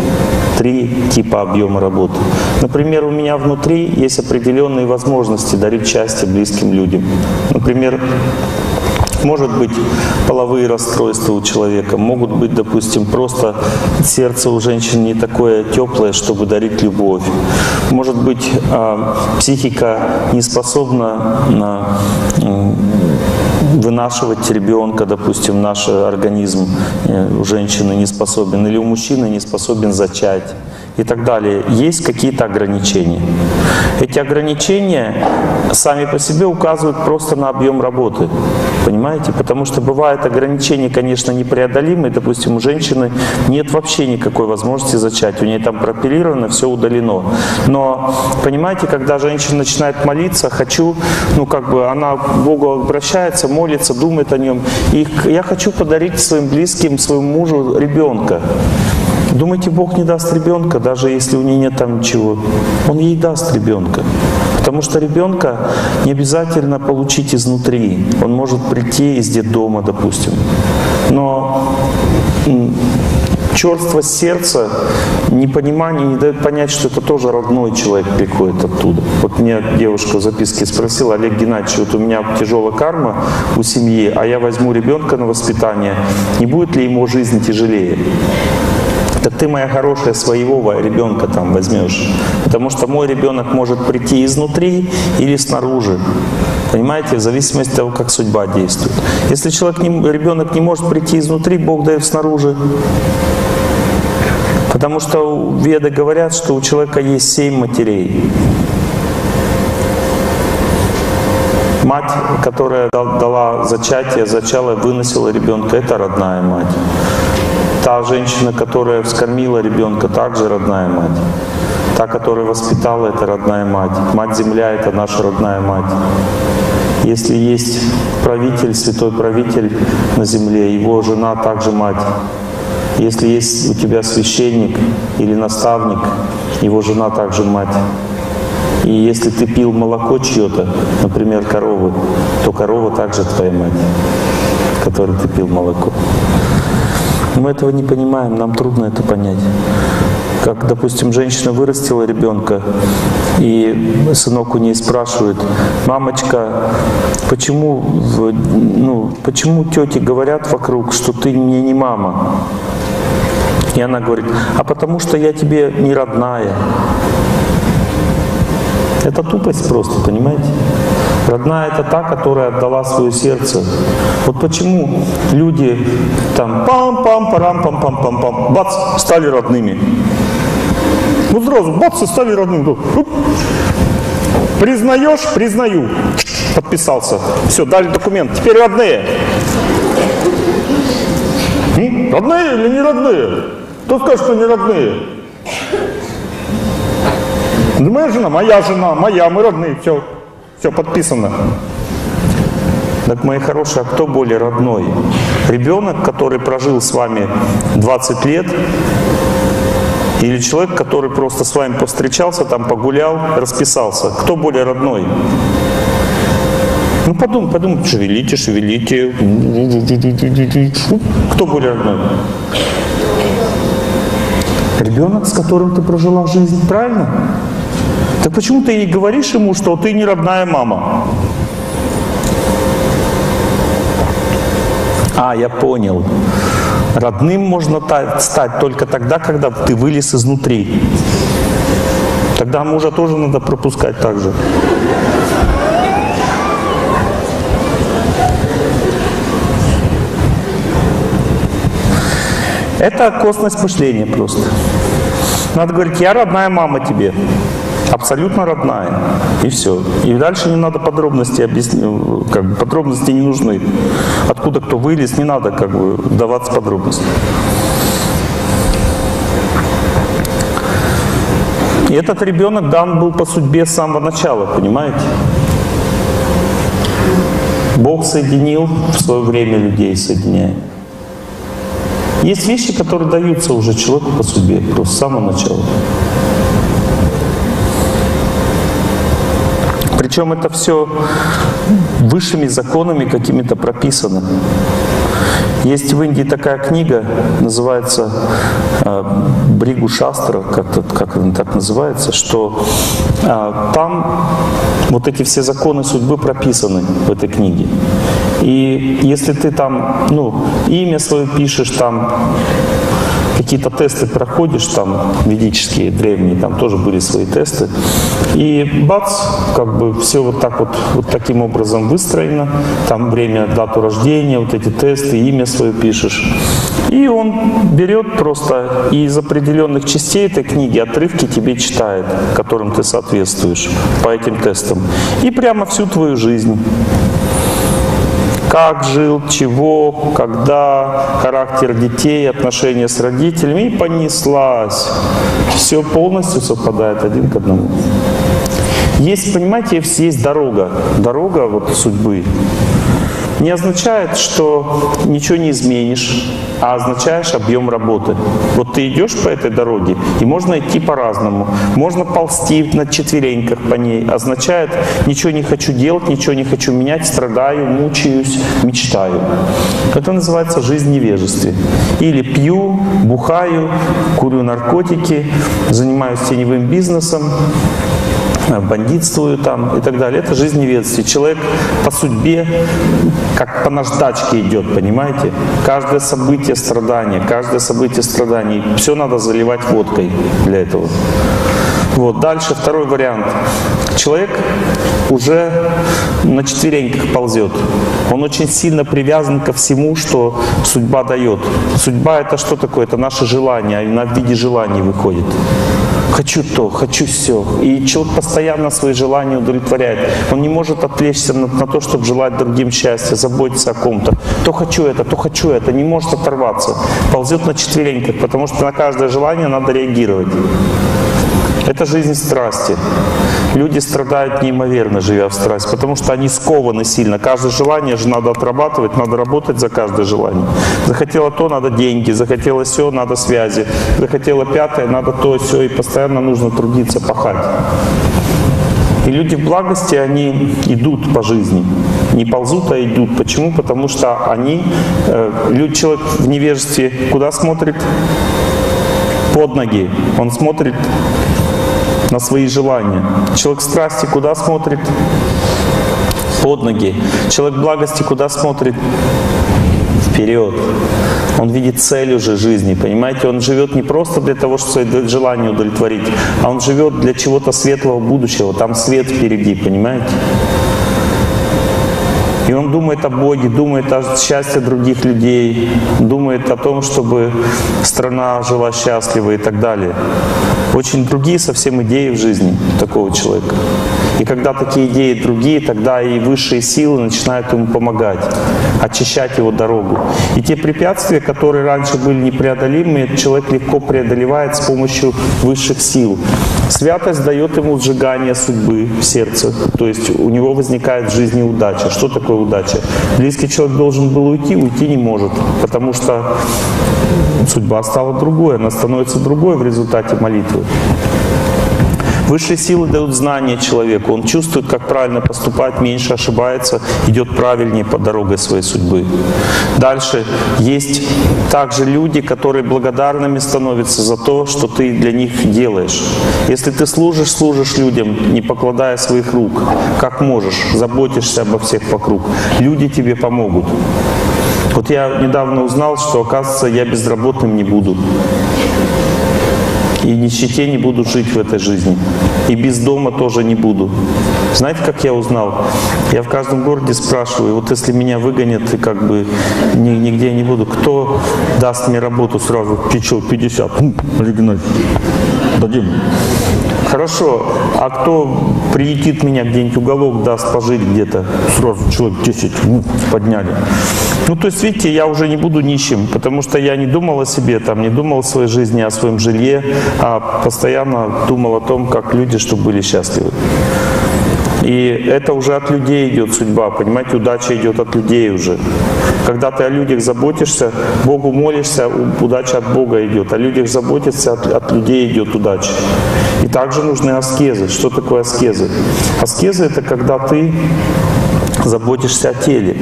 Три типа объема работы. Например, у меня внутри есть определенные возможности дарить счастье близким людям. Например, может быть половые расстройства у человека, могут быть, допустим, просто сердце у женщин не такое теплое, чтобы дарить любовь. Может быть, а, психика не способна на вынашивать ребенка, допустим, наш организм э, у женщины не способен, или у мужчины не способен зачать и так далее. Есть какие-то ограничения. Эти ограничения сами по себе указывают просто на объем работы. Понимаете? Потому что бывают ограничения, конечно, непреодолимые. Допустим, у женщины нет вообще никакой возможности зачать. У нее там пропеллировано, все удалено. Но, понимаете, когда женщина начинает молиться, хочу, ну как бы она к Богу обращается, молится, думает о нем. И я хочу подарить своим близким, своему мужу ребенка. Думаете, Бог не даст ребенка, даже если у нее нет там ничего? Он ей даст ребенка. Потому что ребенка не обязательно получить изнутри. Он может прийти из детдома, допустим. Но черствость сердца, непонимание не дает понять, что это тоже родной человек приходит оттуда. Вот мне девушка в записке спросила, Олег Геннадьевич, вот у меня тяжелая карма у семьи, а я возьму ребенка на воспитание, не будет ли ему жизнь тяжелее? Так ты, моя хорошая, своего ребенка там возьмешь. Потому что мой ребенок может прийти изнутри или снаружи. Понимаете, в зависимости от того, как судьба действует. Если человек не, ребенок не может прийти изнутри, Бог дает снаружи. Потому что веды говорят, что у человека есть семь матерей. Мать, которая дала зачатие, зачала, выносила ребенка, это родная мать. Та женщина, которая вскормила ребенка, также родная мать. Та, которая воспитала, это родная мать. Мать-Земля — это наша родная мать. Если есть правитель, святой правитель на земле, его жена также мать. Если есть у тебя священник или наставник, его жена также мать. И если ты пил молоко чье-то, например, коровы, то корова также твоя мать, которой ты пил молоко. Мы этого не понимаем, нам трудно это понять. Как, допустим, женщина вырастила ребенка, и сынок у нее спрашивает, мамочка, почему, ну, почему тети говорят вокруг, что ты мне не мама? И она говорит, а потому что я тебе не родная. Это тупость просто, понимаете? Родная — это та, которая отдала свое сердце. Вот почему люди там пам-пам-парам-пам-пам-пам-пам, бац, стали родными. Вот сразу бац, и стали родными. Признаешь? Признаю. Подписался. Все, дали документ. Теперь родные. Родные или не родные? Кто скажет, что не родные? Моя жена, моя жена, моя, мы родные, все, все подписано. Так, мои хорошие, а кто более родной? Ребенок, который прожил с вами 20 лет, или человек, который просто с вами повстречался, там погулял, расписался? Кто более родной? Ну подумай, подумай, шевелите, шевелите. Кто более родной? Ребенок, с которым ты прожила жизнь, правильно? Так почему ты и говоришь ему, что ты не родная мама? А, я понял. Родным можно стать только тогда, когда ты вылез изнутри. Тогда мужа тоже надо пропускать так же. Это косность мышления просто. Надо говорить, я родная мама тебе. Абсолютно родная. И все. И дальше не надо подробности объяснить. Как бы подробности не нужны. Откуда кто вылез, не надо как бы даваться подробности. И этот ребенок дан был по судьбе с самого начала, понимаете? Бог соединил в свое время людей, соединяет. Есть вещи, которые даются уже человеку по судьбе, просто с самого начала. Причем это все высшими законами какими-то прописано. Есть в Индии такая книга, называется э, Бригу Шастра, как, как она так называется, что э, там вот эти все законы судьбы прописаны в этой книге. И если ты там, ну, имя свое пишешь, там какие-то тесты проходишь, там ведические, древние, там тоже были свои тесты. И бац, как бы все вот так вот, вот таким образом выстроено. Там время, дату рождения, вот эти тесты, имя свое пишешь. И он берет просто из определенных частей этой книги отрывки тебе читает, которым ты соответствуешь по этим тестам. И прямо всю твою жизнь как жил, чего, когда, характер детей, отношения с родителями, и понеслась. Все полностью совпадает один к одному. Есть, понимаете, есть дорога, дорога вот судьбы не означает, что ничего не изменишь, а означаешь объем работы. Вот ты идешь по этой дороге, и можно идти по-разному. Можно ползти на четвереньках по ней. Означает, ничего не хочу делать, ничего не хочу менять, страдаю, мучаюсь, мечтаю. Это называется жизнь невежестве. Или пью, бухаю, курю наркотики, занимаюсь теневым бизнесом, бандитствую там и так далее. Это жизнь неведности. Человек по судьбе, как по наждачке идет, понимаете? Каждое событие страдания, каждое событие страданий, все надо заливать водкой для этого. Вот. Дальше второй вариант. Человек уже на четвереньках ползет. Он очень сильно привязан ко всему, что судьба дает. Судьба это что такое? Это наше желание, она в виде желаний выходит хочу то, хочу все. И человек постоянно свои желания удовлетворяет. Он не может отвлечься на, на то, чтобы желать другим счастья, заботиться о ком-то. То хочу это, то хочу это. Не может оторваться. Ползет на четвереньках, потому что на каждое желание надо реагировать. Это жизнь страсти. Люди страдают неимоверно, живя в страсти, потому что они скованы сильно. Каждое желание же надо отрабатывать, надо работать за каждое желание. Захотела то, надо деньги, захотела все, надо связи, захотела пятое, надо то, все, и постоянно нужно трудиться, пахать. И люди в благости, они идут по жизни. Не ползут, а идут. Почему? Потому что они, э, человек в невежестве куда смотрит? Под ноги. Он смотрит на свои желания. Человек страсти куда смотрит? Под ноги. Человек благости куда смотрит? Вперед. Он видит цель уже жизни, понимаете? Он живет не просто для того, чтобы свои желания удовлетворить, а он живет для чего-то светлого будущего. Там свет впереди, понимаете? И он думает о Боге, думает о счастье других людей, думает о том, чтобы страна жила счастливо и так далее. Очень другие совсем идеи в жизни такого человека. И когда такие идеи другие, тогда и высшие силы начинают ему помогать, очищать его дорогу. И те препятствия, которые раньше были непреодолимы, человек легко преодолевает с помощью высших сил. Святость дает ему сжигание судьбы в сердце, то есть у него возникает в жизни удача. Что такое удача? Близкий человек должен был уйти, уйти не может, потому что судьба стала другой, она становится другой в результате молитвы. Высшие силы дают знания человеку. Он чувствует, как правильно поступать, меньше ошибается, идет правильнее по дороге своей судьбы. Дальше есть также люди, которые благодарными становятся за то, что ты для них делаешь. Если ты служишь, служишь людям, не покладая своих рук, как можешь, заботишься обо всех вокруг, люди тебе помогут. Вот я недавно узнал, что, оказывается, я безработным не буду и нищете не буду жить в этой жизни. И без дома тоже не буду. Знаете, как я узнал? Я в каждом городе спрашиваю, вот если меня выгонят и как бы нигде не буду, кто даст мне работу сразу? Ты 50? Олег дадим. Хорошо, а кто приютит меня где-нибудь, уголок даст пожить где-то? Сразу человек 10 ну, подняли. Ну, то есть, видите, я уже не буду нищим, потому что я не думал о себе, там, не думал о своей жизни, о своем жилье, а постоянно думал о том, как люди, чтобы были счастливы. И это уже от людей идет судьба, понимаете, удача идет от людей уже. Когда ты о людях заботишься, Богу молишься, удача от Бога идет. О людях заботишься, от, от людей идет удача. И также нужны аскезы. Что такое аскезы? Аскезы – это когда ты заботишься о теле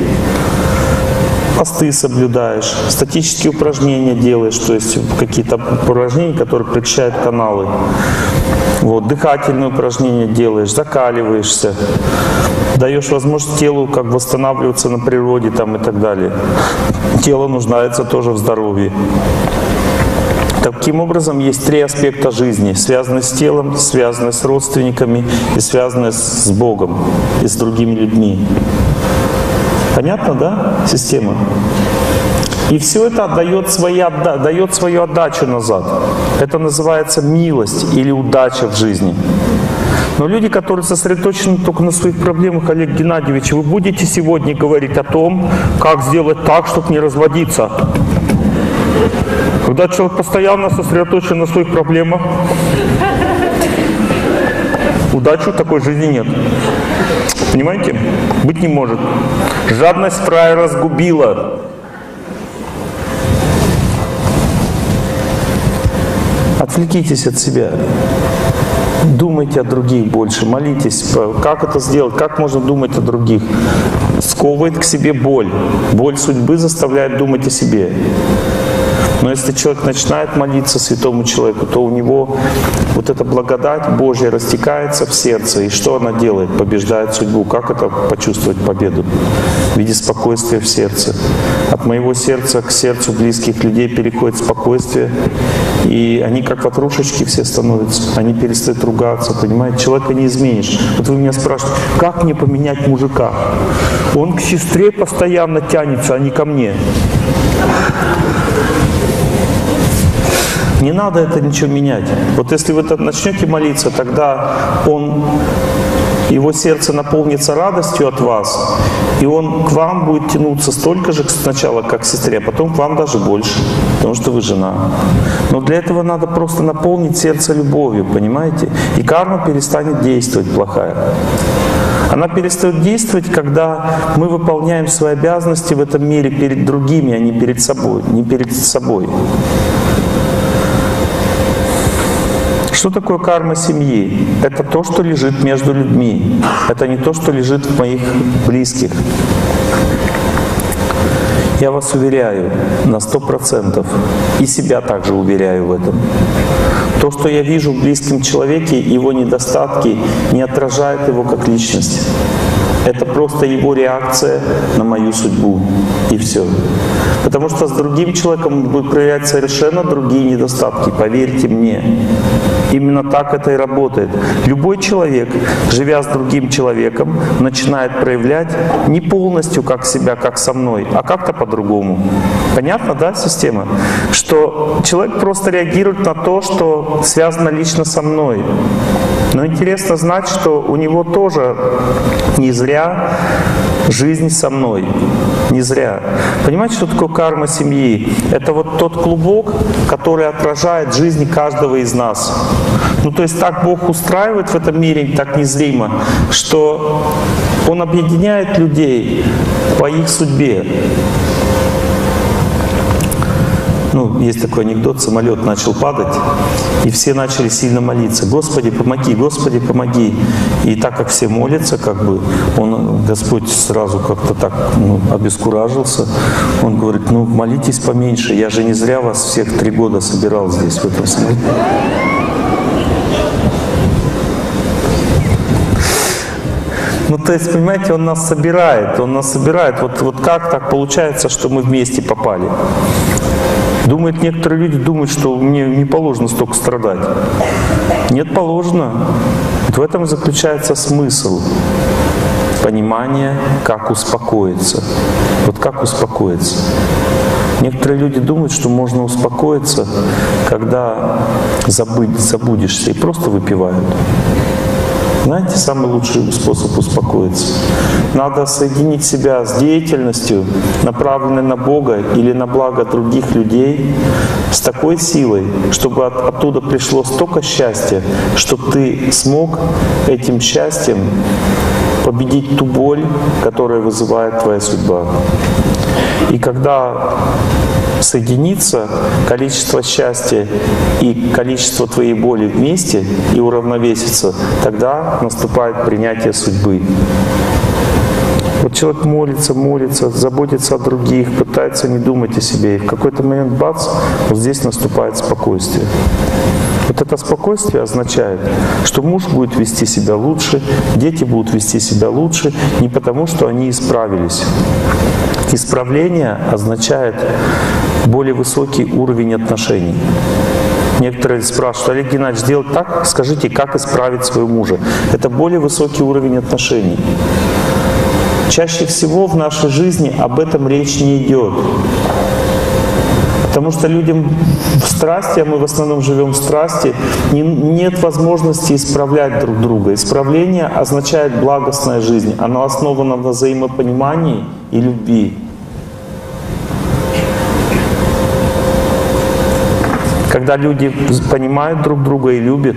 посты соблюдаешь, статические упражнения делаешь, то есть какие-то упражнения, которые прочищают каналы. Вот, дыхательные упражнения делаешь, закаливаешься, даешь возможность телу как восстанавливаться на природе там, и так далее. Тело нуждается тоже в здоровье. Таким образом, есть три аспекта жизни, связанные с телом, связанные с родственниками и связанные с Богом и с другими людьми. Понятно, да, система? И все это отдает, свои, дает свою отдачу назад. Это называется милость или удача в жизни. Но люди, которые сосредоточены только на своих проблемах, Олег Геннадьевич, вы будете сегодня говорить о том, как сделать так, чтобы не разводиться. Когда человек постоянно сосредоточен на своих проблемах, удачи такой жизни нет. Понимаете? Быть не может. Жадность фраера разгубила. Отвлекитесь от себя. Думайте о других больше, молитесь. Как это сделать? Как можно думать о других? Сковывает к себе боль. Боль судьбы заставляет думать о себе. Но если человек начинает молиться святому человеку, то у него вот эта благодать Божья растекается в сердце. И что она делает? Побеждает судьбу. Как это почувствовать победу? В виде спокойствия в сердце. От моего сердца к сердцу близких людей переходит спокойствие. И они как ватрушечки все становятся. Они перестают ругаться, понимаете? Человека не изменишь. Вот вы меня спрашиваете, как мне поменять мужика? Он к сестре постоянно тянется, а не ко мне. Не надо это ничего менять. Вот если вы начнете молиться, тогда он, его сердце наполнится радостью от вас, И он к вам будет тянуться столько же сначала, как к сестре, а потом к вам даже больше, потому что вы жена. Но для этого надо просто наполнить сердце любовью, понимаете? И карма перестанет действовать плохая. Она перестает действовать, когда мы выполняем свои обязанности в этом мире перед другими, а не перед собой, не перед собой. Что такое карма семьи? Это то, что лежит между людьми. Это не то, что лежит в моих близких. Я вас уверяю на сто процентов, и себя также уверяю в этом. То, что я вижу в близком человеке, его недостатки, не отражает его как личность. Это просто его реакция на мою судьбу. И все. Потому что с другим человеком будет проявлять совершенно другие недостатки, поверьте мне. Именно так это и работает. Любой человек, живя с другим человеком, начинает проявлять не полностью как себя, как со мной, а как-то по-другому. Понятно, да, система? Что человек просто реагирует на то, что связано лично со мной. Но интересно знать, что у него тоже не зря жизнь со мной. Не зря. Понимаете, что такое карма семьи? Это вот тот клубок, который отражает жизнь каждого из нас. Ну, то есть так Бог устраивает в этом мире, так незримо, что Он объединяет людей по их судьбе. Ну, есть такой анекдот, самолет начал падать, и все начали сильно молиться. Господи, помоги, Господи, помоги. И так как все молятся, как бы, он, Господь сразу как-то так ну, обескуражился. Он говорит, ну, молитесь поменьше, я же не зря вас всех три года собирал здесь, в этом самолете. Ну, то есть, понимаете, он нас собирает, он нас собирает. Вот, вот как так получается, что мы вместе попали? Думают, некоторые люди думают, что мне не положено столько страдать. Нет, положено. Вот в этом заключается смысл понимания, как успокоиться. Вот как успокоиться. Некоторые люди думают, что можно успокоиться, когда забыть, забудешься и просто выпивают. Знаете, самый лучший способ успокоиться. Надо соединить себя с деятельностью, направленной на Бога или на благо других людей, с такой силой, чтобы от, оттуда пришло столько счастья, чтобы ты смог этим счастьем победить ту боль, которая вызывает твоя судьба. И когда соединится количество счастья и количество твоей боли вместе и уравновесится, тогда наступает принятие судьбы. Вот человек молится, молится, заботится о других, пытается не думать о себе. И в какой-то момент, бац, вот здесь наступает спокойствие. Вот это спокойствие означает, что муж будет вести себя лучше, дети будут вести себя лучше, не потому что они исправились. Исправление означает более высокий уровень отношений. Некоторые спрашивают, Олег Геннадьевич, сделать так, скажите, как исправить своего мужа. Это более высокий уровень отношений. Чаще всего в нашей жизни об этом речь не идет. Потому что людям в страсти, а мы в основном живем в страсти, не, нет возможности исправлять друг друга. Исправление означает благостная жизнь. Оно основано на взаимопонимании и любви. Когда люди понимают друг друга и любят,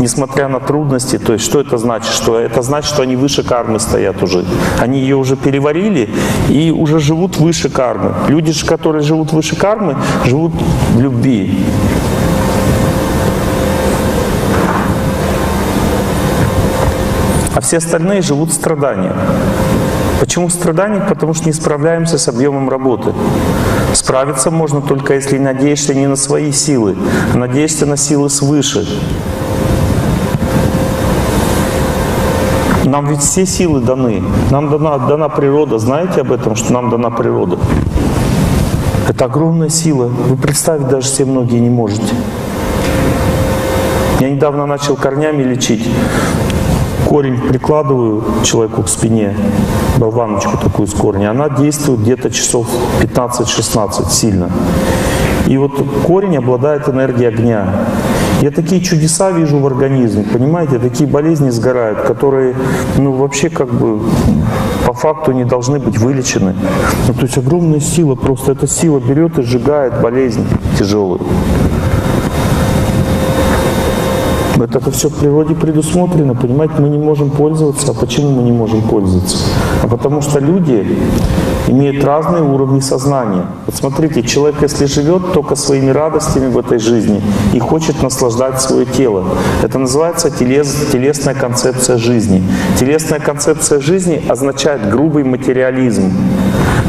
несмотря на трудности, то есть что это значит? Что это значит, что они выше кармы стоят уже. Они ее уже переварили и уже живут выше кармы. Люди, же, которые живут выше кармы, живут в любви. А все остальные живут в страданиях. Почему в страданиях? Потому что не справляемся с объемом работы. Справиться можно только если надеешься не на свои силы, а надеешься на силы свыше. Нам ведь все силы даны. Нам дана, дана природа. Знаете об этом, что нам дана природа? Это огромная сила. Вы представить даже все многие не можете. Я недавно начал корнями лечить корень прикладываю человеку к спине, болваночку такую с корня, она действует где-то часов 15-16 сильно. И вот корень обладает энергией огня. Я такие чудеса вижу в организме, понимаете, такие болезни сгорают, которые, ну, вообще как бы по факту не должны быть вылечены. Ну, то есть огромная сила, просто эта сила берет и сжигает болезнь тяжелую. Это, все в природе предусмотрено, понимаете, мы не можем пользоваться. А почему мы не можем пользоваться? А потому что люди имеют разные уровни сознания. Вот смотрите, человек, если живет только своими радостями в этой жизни и хочет наслаждать свое тело, это называется телес, телесная концепция жизни. Телесная концепция жизни означает грубый материализм.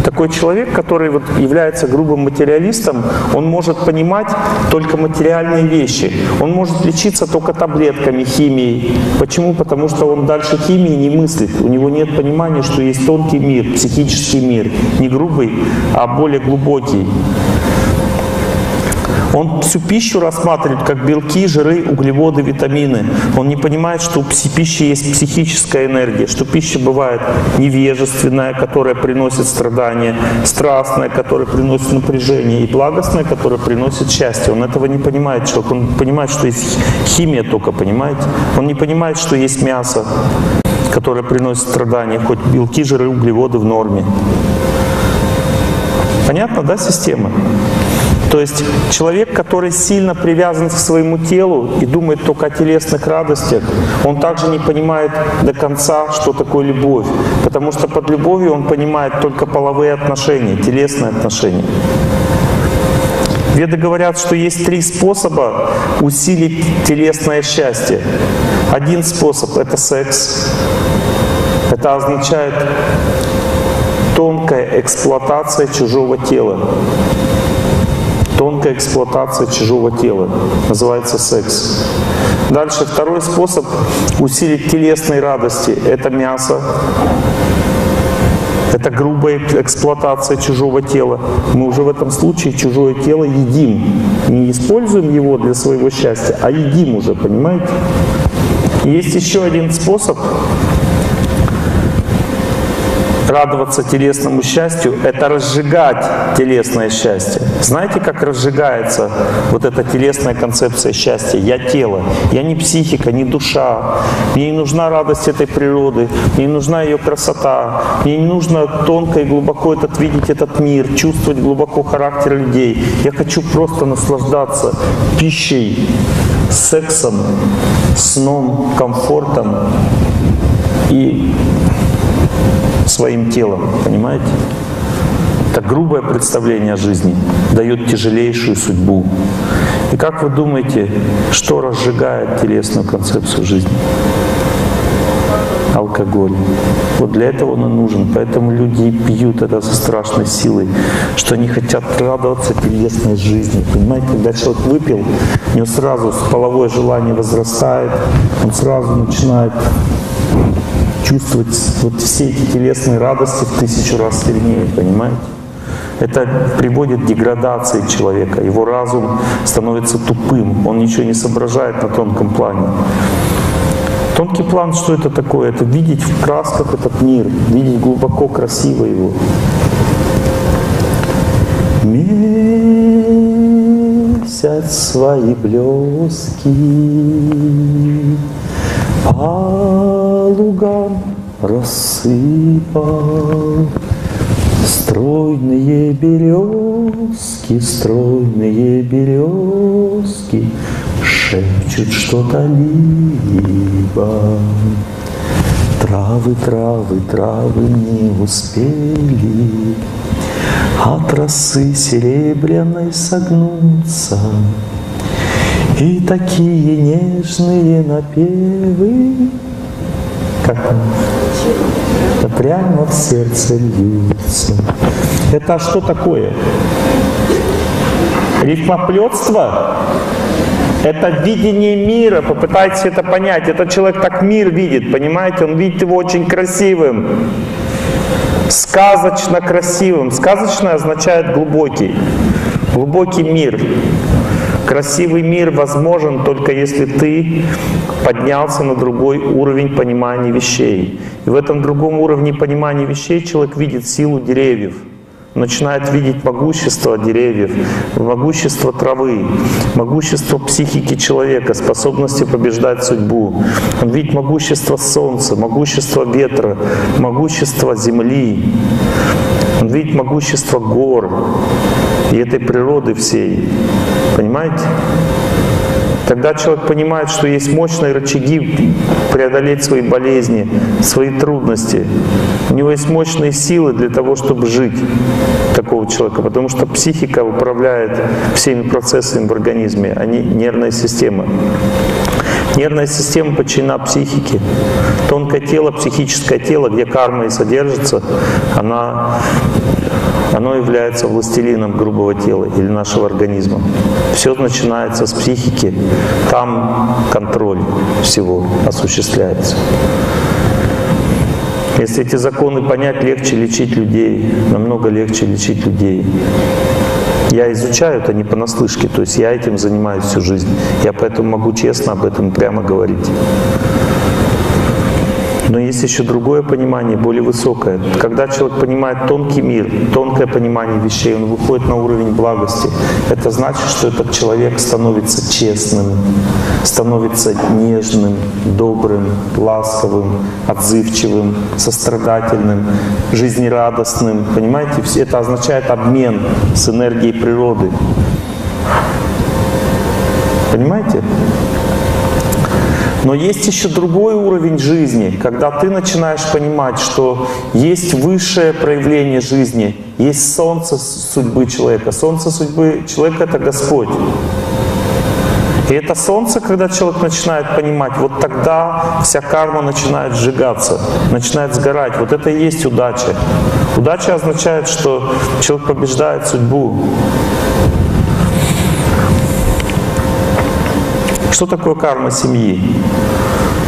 Такой человек, который вот является грубым материалистом, он может понимать только материальные вещи. Он может лечиться только таблетками, химией. Почему? Потому что он дальше химии не мыслит. У него нет понимания, что есть тонкий мир, психический мир. Не грубый, а более глубокий. Он всю пищу рассматривает как белки, жиры, углеводы, витамины. Он не понимает, что у пищи есть психическая энергия, что пища бывает невежественная, которая приносит страдания, страстная, которая приносит напряжение, и благостная, которая приносит счастье. Он этого не понимает, человек. Он понимает, что есть химия только, понимаете? Он не понимает, что есть мясо, которое приносит страдания, хоть белки, жиры, углеводы в норме. Понятно, да, система? То есть человек, который сильно привязан к своему телу и думает только о телесных радостях, он также не понимает до конца, что такое любовь. Потому что под любовью он понимает только половые отношения, телесные отношения. Веды говорят, что есть три способа усилить телесное счастье. Один способ — это секс. Это означает тонкая эксплуатация чужого тела. Тонкая эксплуатация чужого тела. Называется секс. Дальше второй способ усилить телесные радости. Это мясо. Это грубая эксплуатация чужого тела. Мы уже в этом случае чужое тело едим. Не используем его для своего счастья, а едим уже, понимаете? Есть еще один способ радоваться телесному счастью — это разжигать телесное счастье. Знаете, как разжигается вот эта телесная концепция счастья? Я тело, я не психика, не душа. Мне не нужна радость этой природы, мне не нужна ее красота, мне не нужно тонко и глубоко этот, видеть этот мир, чувствовать глубоко характер людей. Я хочу просто наслаждаться пищей, сексом, сном, комфортом и своим телом, понимаете? Это грубое представление о жизни дает тяжелейшую судьбу. И как вы думаете, что разжигает телесную концепцию жизни? Алкоголь. Вот для этого он и нужен. Поэтому люди пьют это со страшной силой, что они хотят радоваться телесной жизни. Понимаете, когда человек выпил, у него сразу половое желание возрастает, он сразу начинает чувствовать вот все эти телесные радости в тысячу раз сильнее, понимаете? Это приводит к деградации человека. Его разум становится тупым, он ничего не соображает на тонком плане. Тонкий план, что это такое? Это видеть в красках этот мир, видеть глубоко красиво его. Месяц свои блески по лугам рассыпал. Стройные березки, стройные березки Шепчут что-то либо. Травы, травы, травы не успели От росы серебряной согнуться. И такие нежные напевы, как это прямо в сердце льются. Это что такое? Рифмоплетство? Это видение мира, попытайтесь это понять. Этот человек так мир видит, понимаете? Он видит его очень красивым, сказочно красивым. Сказочно означает глубокий, глубокий мир. Красивый мир возможен только если ты поднялся на другой уровень понимания вещей. И в этом другом уровне понимания вещей человек видит силу деревьев. начинает видеть могущество деревьев, могущество травы, могущество психики человека, способности побеждать судьбу. Он видит могущество солнца, могущество ветра, могущество земли. Он видит могущество гор и этой природы всей. Понимаете? Тогда человек понимает, что есть мощные рычаги преодолеть свои болезни, свои трудности. У него есть мощные силы для того, чтобы жить такого человека, потому что психика управляет всеми процессами в организме, а не нервная система. Нервная система подчинена психике. Тонкое тело, психическое тело, где карма и содержится, она оно является властелином грубого тела или нашего организма. Все начинается с психики, там контроль всего осуществляется. Если эти законы понять, легче лечить людей, намного легче лечить людей. Я изучаю это не понаслышке, то есть я этим занимаюсь всю жизнь. Я поэтому могу честно об этом прямо говорить. Но есть еще другое понимание, более высокое. Когда человек понимает тонкий мир, тонкое понимание вещей, он выходит на уровень благости. Это значит, что этот человек становится честным, становится нежным, добрым, ласковым, отзывчивым, сострадательным, жизнерадостным. Понимаете, это означает обмен с энергией природы. Понимаете? Но есть еще другой уровень жизни, когда ты начинаешь понимать, что есть высшее проявление жизни, есть солнце судьбы человека. Солнце судьбы человека — это Господь. И это солнце, когда человек начинает понимать, вот тогда вся карма начинает сжигаться, начинает сгорать. Вот это и есть удача. Удача означает, что человек побеждает судьбу. Что такое карма семьи?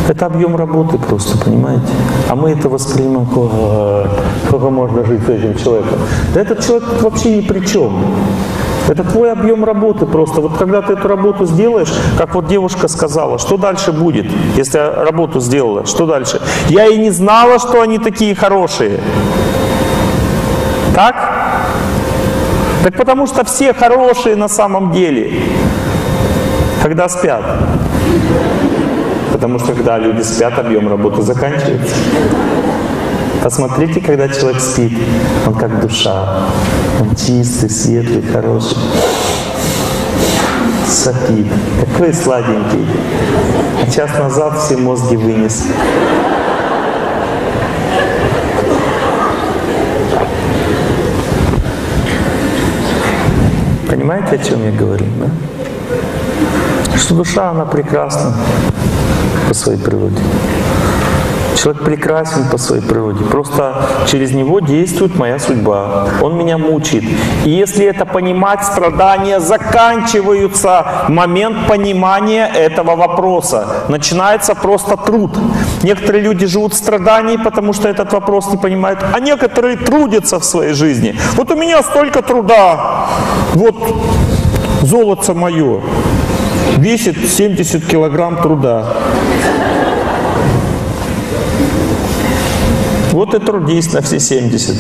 Это объем работы просто, понимаете? А мы это воспринимаем, сколько можно жить с этим человеком. Да этот человек вообще ни при чем. Это твой объем работы просто. Вот когда ты эту работу сделаешь, как вот девушка сказала, что дальше будет, если работу сделала, что дальше? Я и не знала, что они такие хорошие. Так? Так потому что все хорошие на самом деле когда спят. Потому что когда люди спят, объем работы заканчивается. Посмотрите, когда человек спит, он как душа. Он чистый, светлый, хороший. Сопит. Какой сладенький. А час назад все мозги вынес. Понимаете, о чем я говорю? Да? Что душа, она прекрасна по своей природе. Человек прекрасен по своей природе. Просто через него действует моя судьба. Он меня мучает. И если это понимать, страдания заканчиваются в момент понимания этого вопроса. Начинается просто труд. Некоторые люди живут в страдании, потому что этот вопрос не понимают, а некоторые трудятся в своей жизни. Вот у меня столько труда. Вот золото мое весит 70 килограмм труда. Вот и трудись на все 70.